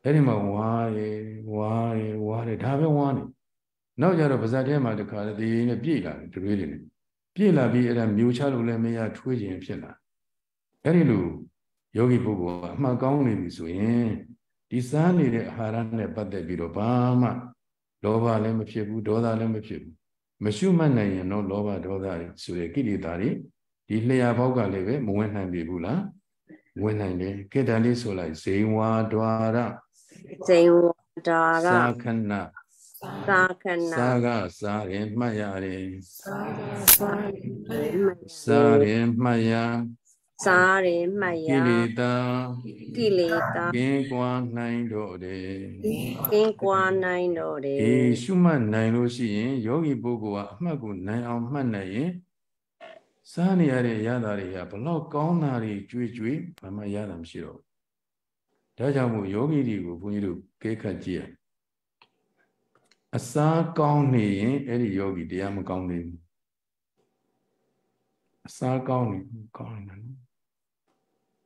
အဲ့ဒီမှာဝါရယ်ဝါရယ်ဝါရယ်ဒါပဲဝါနေနောက်ကြတော့ပါဇက်ထဲမှာတခါတည်းနဲ့ပြည့်လာတယ်တွေးတွေနဲ့ပြည့်လာပြီးအဲ့ဒါမျိုးချလို့လည်းမရထွေးခြင်းဖြစ်လာအဲ့ဒီလို ယောဂီပုဂ္ဂိုလ်ကအမှတ်ကောင်းနေပြီဆိုရင်ဒီစားနေတဲ့အာဟာရနဲ့ပတ်သက်ပြီးတော့ဘာမှလောဘလည်းမဖြစ်ဘူးဒေါသလည်းမဖြစ်ဘူးမရှုမှတ်နိုင်ရင်တော့လောဘဒေါသတွေဆိုတဲ့ကိလေသာတွေဒီလျှာဘောက်ကလည်းပဲမဝင်နိုင်ပြီဘူးလားဝင်နိုင်တယ်ကိတ္တလေးဆိုလိုက်ဇိဝါဒွာရဇိဝါဒွာရသာခဏသာခဏသာကစားရင်မှတ်ရတယ်စားရင်မှတ်ရ စားရင်မှတ်ရကိလေသာကိလေသာကင်းကွာနိုင်တော့တယ်ကင်းကွာနိုင်တော့တယ်အေးရှုမှတ်နိုင်လို့ရှိရင်ယောဂီပုဂ္ဂိုလ်ကအမှတ်ကိုနိုင်အောင်မှတ်နိုင်ရင်စားနေရတဲ့ရတာတွေကဘလောက်ကောင်းတာတွေကြွေကြွေဘာမှရတာမရှိတော့ဘူးဒါကြောင့်မို့ယောဂီတွေကိုဘုန်းကြီးတို့ကဲခတ်ကြည့်ရအစားကောင်းနေရင်အဲ့ဒီယောဂီတရားမကောင်းသေးဘူးအစားကောင်းနေကောင်းနေတာနော်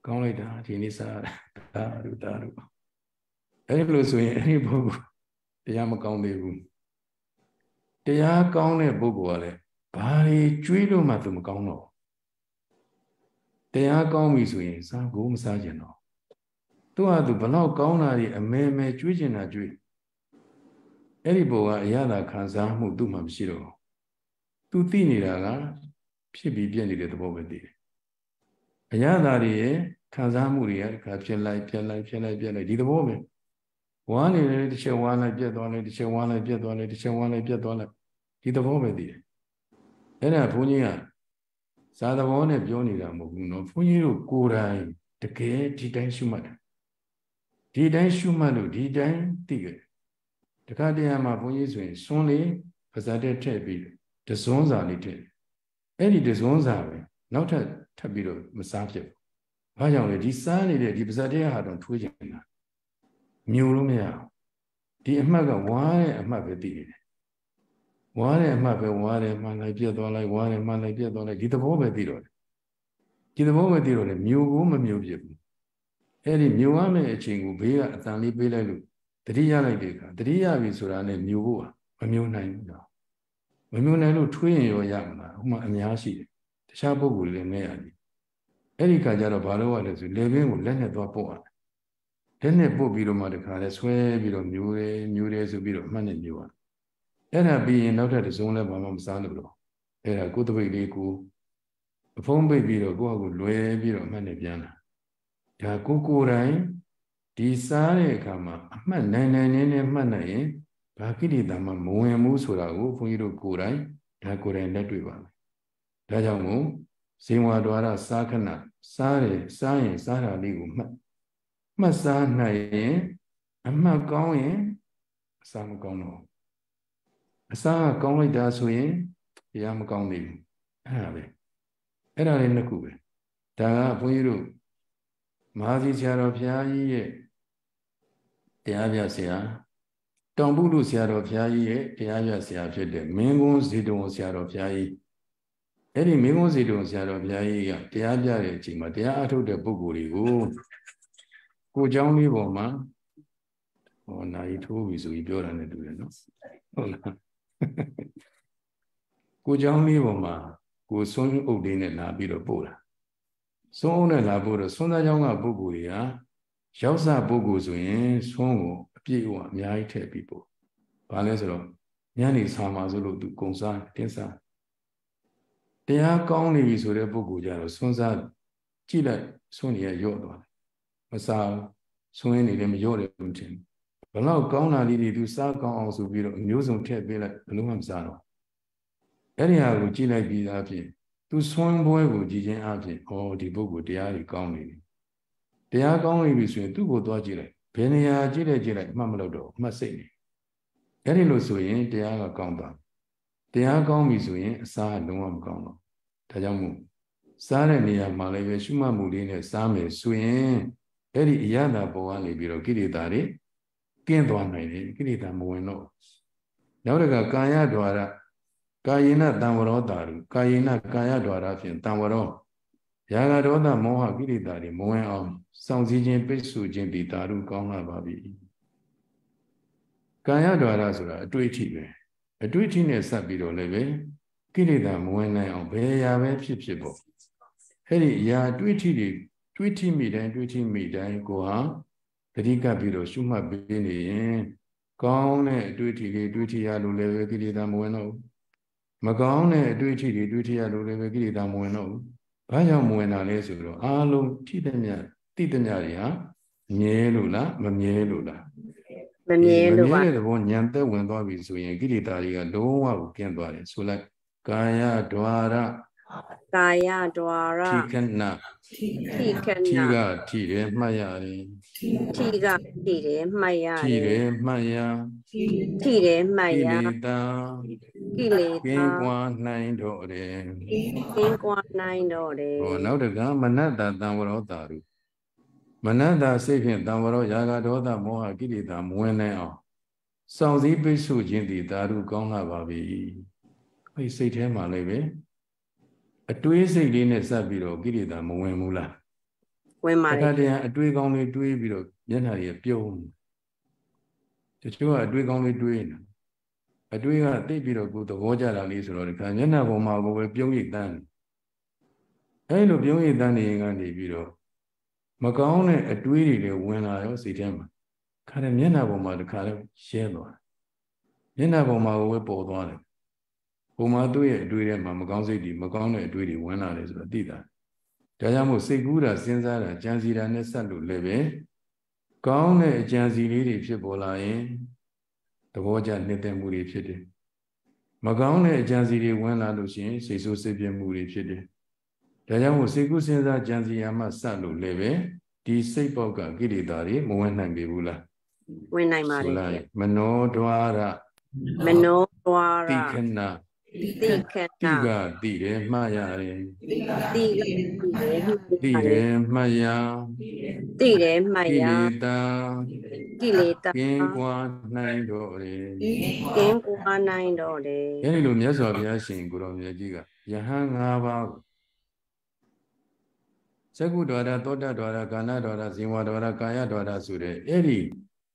ကောင်းလိုက်တာဒီနေ့စားဒါရူဒါရူအဲ့ဒီလိုဆိုရင်အဲ့ဒီပုဂ္ဂိုလ်တရားမကောင်းသေးဘူးတရားကောင်းတဲ့ပုဂ္ဂိုလ်ကလည်းဘာတွေကျွေးလို့မှသူမကောင်းတော့တရားကောင်းပြီဆိုရင်စားကိုမစားကျင်တော့သူ့ဟာသူဘလောက်ကောင်းတာတွေအမဲမဲကျွေးကျင်တာကျွေးအဲ့ဒီပုံကအရသာခံစားမှုသူ့မှာမရှိတော့သူသိနေတာကဖြစ်ပြီးပြည့်နေတဲ့သဘောပဲသိတယ်အရသာတွေရဲ့ ခံစားမှုတွေကတခါဖြစ်လိုက်ပြက်လိုက်ဖြစ်လိုက်ပြက်လိုက်ဒီသဘောပဲဝါနေတယ်တစ်ချက်ဝါလိုက်ပြက်သွားလိုက်တစ်ချက်ဝါလိုက်ပြက်သွားလိုက်တစ်ချက်ဝါလိုက်ပြက်သွားလိုက်ဒီသဘောပဲသိတယ်အဲ့ဒါဘုန်းကြီးကဇာသဘောနဲ့ပြောနေတာမဟုတ်ဘူးနော်ဘုန်းကြီးတို့ကိုယ်တိုင်တကယ်ဒီတိုင်းရှုမှတ်တယ်ဒီတိုင်းရှုမှတ်လို့ဒီတိုင်းသိကြတခါတည်းမှာဘုန်းကြီးဆိုရင်စွန်းလေးပါဇာတက်ထည့်ပြီးတစွန်းစာလေးထည့်အဲ့ဒီတစွန်းစာပဲနောက်ထပ်ထပ်ပြီးတော့မစားဖြစ် ဘူးဘာကြောင့်လဲဒီစားနေတဲ့ဒီပါဇာတက်ဟာတော့ထွေးချင်တာမျိုးလို့မရဘူးဒီအမှတ်ကဝါတဲ့အမှတ်ပဲသိနေတယ်ဝါတယ်အမှတ်ပဲဝါတယ်မှလိုက်ပြတ်သွားလိုက်ဝါတယ်မှလိုက်ပြတ်သွားလိုက်ဒီသဘောပဲသိတော့တယ်ဒီသဘောပဲသိတော့တယ်မျိုးကိုမမျိုးဖြစ်ဘူးအဲ့ဒီမျိုးရမယ့်အချိန်ကိုဘေးကအတန်လေးပေးလိုက်လို့တတိယလိုက်တဲ့အခါတတိယပြီဆိုတာနဲ့မျိုးဖို့မမျိုးနိုင်ဘူးတော့မမျိုးနိုင်လို့ထွေးရင်ရောရမလားဥမာအများရှိတယ်တခြားပုဂ္ဂိုလ်လည်းမဲ့ရတယ် အဲ့ဒီခါကျတော့ဘာလို့ရလဲဆိုလေဘင်းကိုလက်နဲ့သွားပုတ်ရတယ်လက်နဲ့ပုတ်ပြီးတော့မှတခါလဲဆွဲပြီးတော့မျိုးတယ်မျိုးတယ်ဆိုပြီးတော့အမှတ်နဲ့မျိုးရအဲ့ဒါပြီးရင်နောက်ထပ်တစ်စုံလည်းဘာမှမစားလို့တော့အဲ့ဒါကိုယ်တပိတ်လေးကိုအဖုံးပိတ်ပြီးတော့ကိုယ့်ဟာကိုလွယ်ပြီးတော့အမှတ်နဲ့ပြန်လာဒါကိုကိုယ်တိုင်ဒီစားတဲ့အခါမှာအမှတ်နိုင်နိုင်နေနေမှတ်နိုင်ရင်ဘာကိလေသာမှမဝင်ဘူးဆိုတာကိုဘုန်းကြီးတို့ကိုယ်တိုင်ဒါကိုယ်တိုင်လက်တွေ့ပါမယ်ဒါကြောင့်မို့ ဇင်ဝါဒွါရစားခဏစားတယ်စားရင်စားတာလေးကိုမှတ်မှတ်စားနိုင်ရင်အမှတ်ကောင်းရင်အစားမကောင်းတော့အစားကကောင်းလိုက်တာဆိုရင်တရားမကောင်းသေးဘူးအဲ့ဒါပဲအဲ့ဒါလေးနှစ်ခုပဲဒါကဘုန်းကြီးတို့မဟာစီဆရာတော်ဘုရားကြီးရဲ့တရားပြဆရာတောင်ပုလူဆရာတော်ဘုရားကြီးရဲ့တရားပြဆရာဖြစ်တဲ့မင်းကုန်းဇေတဝန်ဆရာတော်ဘုရားကြီး အဲ့ဒီမင်းကုန်းဇေတဝန်ဆရာတော်ဘုရားကြီးကတရားပြတဲ့အချိန်မှာတရားအထုတ်တဲ့ပုဂ္ဂိုလ်တွေကိုကိုเจ้าလေးပေါ်မှာဟောနိုင်ထိုးပြီဆိုပြီးပြောတာနဲ့တူတယ်နော်ဟုတ်လားကိုเจ้าလေးပေါ်မှာကိုဆွန်းအုပ်လေးနဲ့လာပြီးတော့ပို့တာဆွန်းအုပ်နဲ့လာပို့တော့ဆွန်းသားเจ้าကပုဂ္ဂိုလ်တွေကရောက်စားပုဂ္ဂိုလ်ဆိုရင်ဆွန်းကိုအပြည့်အဝအများကြီးထည့်ပြီးပို့ဘာလဲဆိုတော့ညနေဆာမှာဆိုလို့သူကုံစားတင်းစား တရားကောင်းနေပြီဆိုတဲ့ပုဂ္ဂိုလ်ကြတော့ဆွန်းစားကြည့်လိုက်ဆွန်းနေရရော့သွားတယ်မစားဆွန်းနေလည်းမရော့တယ်မထင်ဘလောက်ကောင်းတာလေးတွေသူစားကောင်းအောင်ဆိုပြီးတော့အမျိုးစုံထည့်ပေးလိုက်ဘလို့မှမစားတော့အဲ့ဒီဟာကိုကြည့်လိုက်ပြီးသားဖြင့်သူဆွမ်းပွဲကိုကြည်ခြင်းအပြင်ဩဒီပုဂ္ဂိုလ်တရားတွေကောင်းနေပြီတရားကောင်းနေပြီဆိုရင်သူ့ကိုသွားကြည့်လိုက်ဘယ်နေရာကြည့်လိုက်ကြည့်လိုက်အမှတ်မလုပ်တော့အမှတ်စိတ်နေအဲ့ဒီလိုဆိုရင်တရားကကောင်းသွားတ တရားကောင်းပြီဆိုရင်အစားအလုံးဝမကောင်းတော့ဒါကြောင့်မို့စားတဲ့နေရာမှာလည်းပဲရှုမှတ်မှုလေးနဲ့စားမယ်ဆိုရင်အဲ့ဒီအရသာပေါ်ကနေပြီးတော့ကိလေသာတွေကင်းသွားနိုင်တယ်ကိလေသာမဝင်တော့နောက်တစ်ခါကာယဒွါရကာယေနတံဝရောတာရုကာယေနကာယဒွါရဖြင့်တံဝရောရာဂဒေါသမောဟကိလေသာတွေမဝင်အောင်စောင့်စည်းခြင်းပိတ်ဆို့ခြင်းဒီတာရုကောင်းလာပါပြီကာယဒွါရဆိုတာအတွေ့အထိပဲ အတွေ့အထိနဲ့ဆက်ပြီးတော့လည်းပဲကိလေသာမဝင်နိုင်အောင်ဘယ်ရာပဲဖြစ်ဖြစ်ပေါ့အဲ့ဒီအရာအတွေ့အထိတွေတွေးထိမိတိုင်းတွေးထိမိတိုင်းကိုဟာတတိကပ်ပြီးတော့ရှုမှတ်ပေးနေရင်ကောင်းတဲ့အတွေ့အထိတွေတွေးထိရလို့လည်းပဲကိလေသာမဝင်တော့ဘူးမကောင်းတဲ့အတွေ့အထိတွေတွေးထိရလို့လည်းပဲကိလေသာမဝင်တော့ဘူးဘာကြောင့်မဝင်တာလဲဆိုတော့အာလုံးထိတဲ့မြတ်တိတဲ့မြတ်တွေဟာမြဲလို့လားမမြဲလို့လား မမြဲလို့ပါမမြဲတဲ့ဘောညံသက်ဝင်သွားပြီဆိုရင်ကိလေသာတွေကလုံးဝကိုပြန့်သွားတယ်ဆိုလိုက်ကာယဒွါရကာယဒွါရထိခဏထိခဏထိကထိတယ်မှတ်ရတယ်ထိကထိတယ်မှတ်ရတယ်ထိတယ်မှတ်ရထိတယ်မှတ်ရကိလေသာကိလေသာကင်းကွာနိုင်တော့တယ်ကင်းကွာနိုင်တော့တယ်ဟောနောက်တကမနတ္တံဝရောတာရု မနတ္တစိတ်ဖြင့်တံဝရောယာဂဒေါသမောဟကိလေသာမဝင်နိုင်အောင်စောင့်စည်းပိတ်ဆို့ခြင်းသည်တာရုကောင်းလာပါပြီအဲ့စိတ်ထဲမှာလည်းပဲအတွေးစိတ်လေးနဲ့စပ်ပြီးတော့ကိလေသာမဝင်ဘူးလားဝင်ပါတတခါယ်တည်းအတွေးကောင်းလေးတွေးပြီးတော့မျက်နှာတွေပြုံးတချို့ကအတွေးကောင်းလေးတွေးနေအတွေးကတိတ်ပြီးတော့ကိုယ်သဘောကျတာလေးဆိုတော့ဒီခါမျက်နှာပေါ်မှာကိုပဲပြုံးရိပ်တန်းအဲလိုပြုံးရိပ်တန်းနေရင်ကနေပြီးတော့ မကောင်းတဲ့အတွေးတွေလည်းဝင်လာရောစိတ်ထဲမှာခါတဲ့မျက်နှာပေါ်မှာဒီခါလည်းရှဲသွားမျက်နှာပေါ်မှာကိုပဲပေါ်သွားတယ်ဘုံမှာသူ့ရဲ့အတွေးထဲမှာမကောင်းစိတ်တွေမကောင်းတဲ့အတွေးတွေဝင်လာတယ်ဆိုတော့သိတာဒါကြောင့်မို့စိတ်ကူးတာစဉ်းစားတာကြံစီတာနဲ့ဆက်လို့လည်းပဲကောင်းတဲ့အကြံစီလေးတွေဖြစ်ပေါ်လာရင်သဘောကျနှစ်သက်မှုတွေဖြစ်တယ်မကောင်းတဲ့အကြံစီတွေဝင်လာလို့ရှိရင်စိတ်ဆိုးစိတ်ပြည့်မှုတွေဖြစ်တယ် ဒါကြောင့်မို့စိတ်ကူးစဉ်းစားကြံစည်ရမှစလို့လည်းပဲဒီစိတ်ပေါက်ကကိလေသာတွေမဝင်နိုင်ပြီဘူးလားဝင်နိုင်ပါတယ်မနောဒွါရမနောဒွါရတိခဏတိခဏတိကတိတယ်မှတ်ရတယ်တိကတိတယ်မှတ်ရတိတယ်မှတ်ရကိလေသာကိလေသာကင်းကွာနိုင်တော်တယ်ကင်းကွာနိုင်တော်တယ်အဲဒီလိုမြတ်စွာဘုရားရှင်ကိုရောင်မြတ်ကြီးကယဟန်၅ပါး ကိုသက္ကုဒွါရသောတဒွါရကာဏဒွါရဇင်ဝဒွါရကာယဒွါရဆိုတဲ့အဲ့ဒီ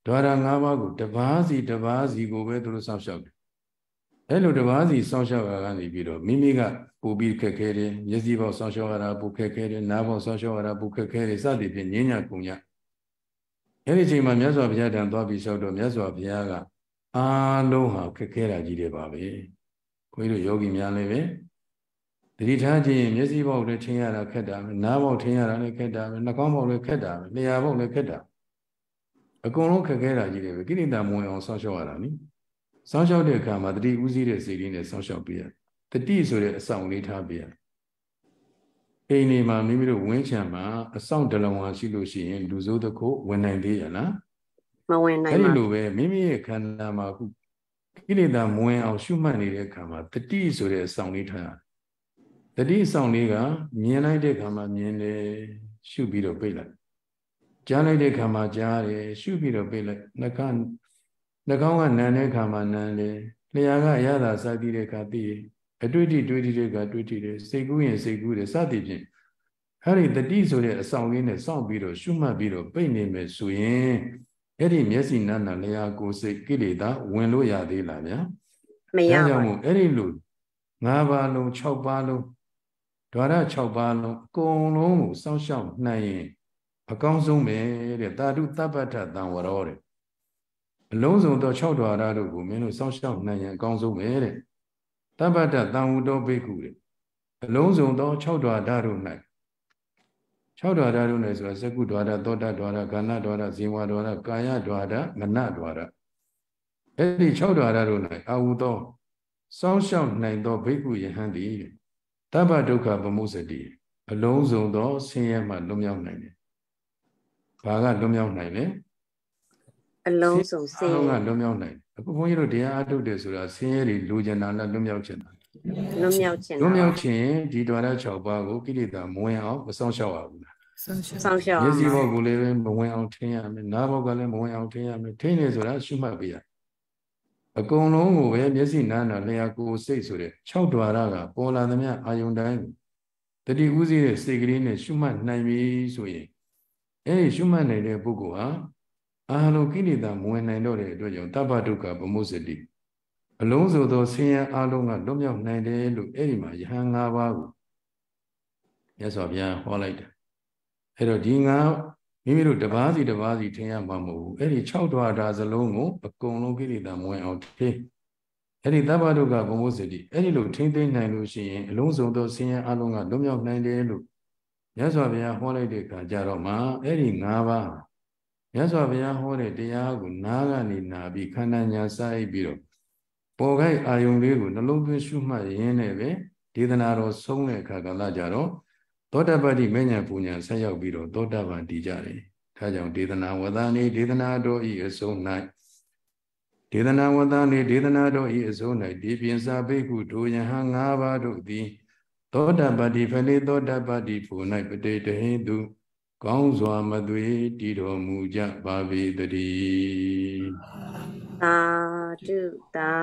ဒွါရ၅ပါးကိုတပါးစီတပါးစီကိုပဲသူတို့စောင့်ရှောက်တယ်အဲ့လိုတပါးစီစောင့်ရှောက်ရကနေပြီးတော့မိမိကပူပြီးခက်ခဲတယ်မျက်စိပေါက်စောင့်ရှောက်ရတာပူခက်ခဲတယ်နားပေါက်စောင့်ရှောက်ရတာပူခက်ခဲတယ်စသည်ဖြင့်ငြင်းညာကုန်ရအဲ့ဒီအချိန်မှာမြတ်စွာဘုရားတန်သွားပြီးလျှောက်တော့မြတ်စွာဘုရားကအားလုံးဟာခက်ခဲတာကြီးတွေပါပဲခွေးတို့ယောဂီများလည်းပဲ တတတိထားခြင်းမျက်စိပေါက်လည်းထင်ရတာခက်တာပဲနားပေါက်ထင်ရတာလည်းခက်တာပဲနှာခေါင်းပေါက်လည်းခက်တာပဲလျှာပေါက်လည်းခက်တာအကုန်လုံးခက်ခဲတာကြီးတွေပဲကိလေသာမဝင်အောင်စောင့်ရှောက်ရတာနိစောင့်ရှောက်တဲ့အခါမှာတတိဥစည်းတဲ့စိတ်လေးနဲ့စောင့်ရှောက်ပေးရတတိဆိုတဲ့အဆောင်လေးထားပေးရအိမ်နေမှာမိမိတို့ဝင်းချံမှာအဆောင်တလဝါရှိလို့ရှိရင်လူစိုးတစ်ခုဝင်နိုင်သေးရလားမဝင်နိုင်အဲ့ဒီပါလိုပဲမိမိရဲ့ခန္ဓာမှာခုကိလေသာမဝင်အောင်ရှုမှတ်နေတဲ့အခါမှာတတိဆိုတဲ့အဆောင်လေးထားရတ တိအဆောင်လေးကမြင်လိုက်တဲ့အခါမှာမြင်တယ်ရှုပြီးတော့ပိတ်လိုက်ကြားလိုက်တဲ့အခါမှာကြားတယ်ရှုပြီးတော့ပိတ်လိုက်နှကနှကောင်းကနံတဲ့အခါမှာနံတယ်လျှာကရတာစသည်တဲ့အခါသိရအတွေ့အထိတွေ့ထိတဲ့အခါတွေ့ထိတယ်စိတ်ကူးရင်စိတ်ကူးတယ်စသည်ဖြင့်အဲ့ဒီတတိဆိုတဲ့အဆောင်လေးနဲ့စောင့်ပြီးတော့ရှုမှတ်ပြီးတော့ပိတ်နေမယ်ဆိုရင်အဲ့ဒီမျက်စိနာနာလျာကိုယ်စိတ်ကိလေသာဝင်လို့ရသေးလားဗျာမရဒါပါကြောင့်ဘူးမို့အဲ့ဒီလို၅ပါးလုံး၆ပါးလုံး ဓာရ6ပါးလုံးအကုန်လုံးကိုစောင့်ရှောက်နိုင်ရင်အကောင်းဆုံးပဲတဲ့တာတုတပ္ပတ္ထတံဝရောတဲ့အလုံးစုံသော6ဓာရတို့ကိုမင်းတို့စောင့်ရှောက်နိုင်ရင်အကောင်းဆုံးပဲတဲ့တပ္ပတ္ထတံဝုတောဘိက္ခုတဲ့အလုံးစုံသော6ဓာရတို့၌6ဓာရတို့၌ဆိုတာသကုဓာရသောတဓာရခန္ဓာဓာရဇေဝဓာရကာယဓာရမနဓာရအဲ့ဒီ6ဓာရတို့၌အာဟုသောစောင့်ရှောက်နိုင်သောဘိက္ခုယဟန်သည်တ ပ္ပဒုက္ခဗမုစတိအလုံးစုံသောဆင်းရဲမှလွတ်မြောက်နိုင်တယ်။ဘာကလွတ်မြောက်နိုင်လဲအလုံးစုံ။စင်အလုံးကလွတ်မြောက်နိုင်တယ်။အခုဘုန်းကြီးတို့တရားအထုတ်တယ်ဆိုတာဆင်းရဲတွေလိုချင်တာလားလွတ်မြောက်ချင်တာလွတ်မြောက်ခြင်း။လွတ်မြောက်ခြင်းဒီဒွါရ6ပါးကိုကိလေသာမဝင်အောင်မဆောင်ရှောက်ရဘူးလားဆောင်ရှောက်။မျက်စိအောင်ဘောကိုလည်းပဲမဝင်အောင်ထင်ရမယ်။နားဘောကလည်းမဝင်အောင်ထင်ရမယ်။ထင်နေဆိုတာရှုမှတ်ပေးရ။ အကုန်လုံးကိုပဲမျက်စိနားနာလျှာကိုယ်စိတ်ဆိုတဲ့6ဓွါရကပေါ်လာသမျှအာယုန်တိုင်းကိုတတိဥစည်းတဲ့စိတ်ကလေးနဲ့ရှုမှတ်နိုင်ပြီဆိုရင်အဲဒီရှုမှတ်နိုင်တဲ့ပုဂ္ဂိုလ်ဟာအာလုံးကိလေသာမဝင်နိုင်တော့တဲ့အတွက်ကြောင့်တပ္ပဒုက္ခဗမုစတိအလုံးစုံသောဆင်းရဲအလုံးကလွတ်မြောက်နိုင်တယ်လို့အဲ့ဒီမှာယဟန်၅ပါးကိုမြတ်စွာဘုရားဟောလိုက်တယ်အဲ့တော့ဒီငါ မိမိတို့တပါးစီတပါးစီထင်ရမှာမဟုတ်ဘူးအဲ့ဒီ6ဓာတာစလုံးကိုအကုန်လုံးကိလေသာမဝင်အောင်ထင်အဲ့ဒီတပ္ပဒုက္ခဗမုစတိအဲ့ဒီလိုထိမ့်သိမ့်နိုင်လို့ရှိရင်အလုံးစုံသောဆင်းရဲအလုံးကလွတ်မြောက်နိုင်တယ်လို့မြတ်စွာဘုရားဟောလိုက်တဲ့အခါကျတော့မှအဲ့ဒီ၅ပါးမြတ်စွာဘုရားဟောတဲ့တရားကိုနားကနေနာပြီးခန္ဓာညာစိုက်ပြီးတော့ပေါ်ခိုက်အာယုံလေးကိုနှလုံးသွင်းရှုမှတ်ရင်းနဲ့ပဲဒေသနာတော်ဆုံးတဲ့အခါကလည်းကြတော့ သောတပတ္တိမဉ္ဇဉ်ပူညာဆက်ရောက်ပြီးတော့သောတပန်တည်ကြတယ်။ဒါကြောင့်ဒေသနာဝဒနေဒေသနာတော်ဤအဆုံး၌ဒေသနာဝဒနေဒေသနာတော်ဤအဆုံး၌ဒီပြင်စာဘိက္ခုဒုယဟံ၅ပါးတို့သည်သောတပတ္တိဖလေသောတပတ္တိဖို့၌ပတိတဟိတုကောင်းစွာမသွေတည်တော်မူကြပါပေတည်းသာဓုသာ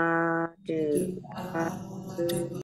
ဓုသာဓု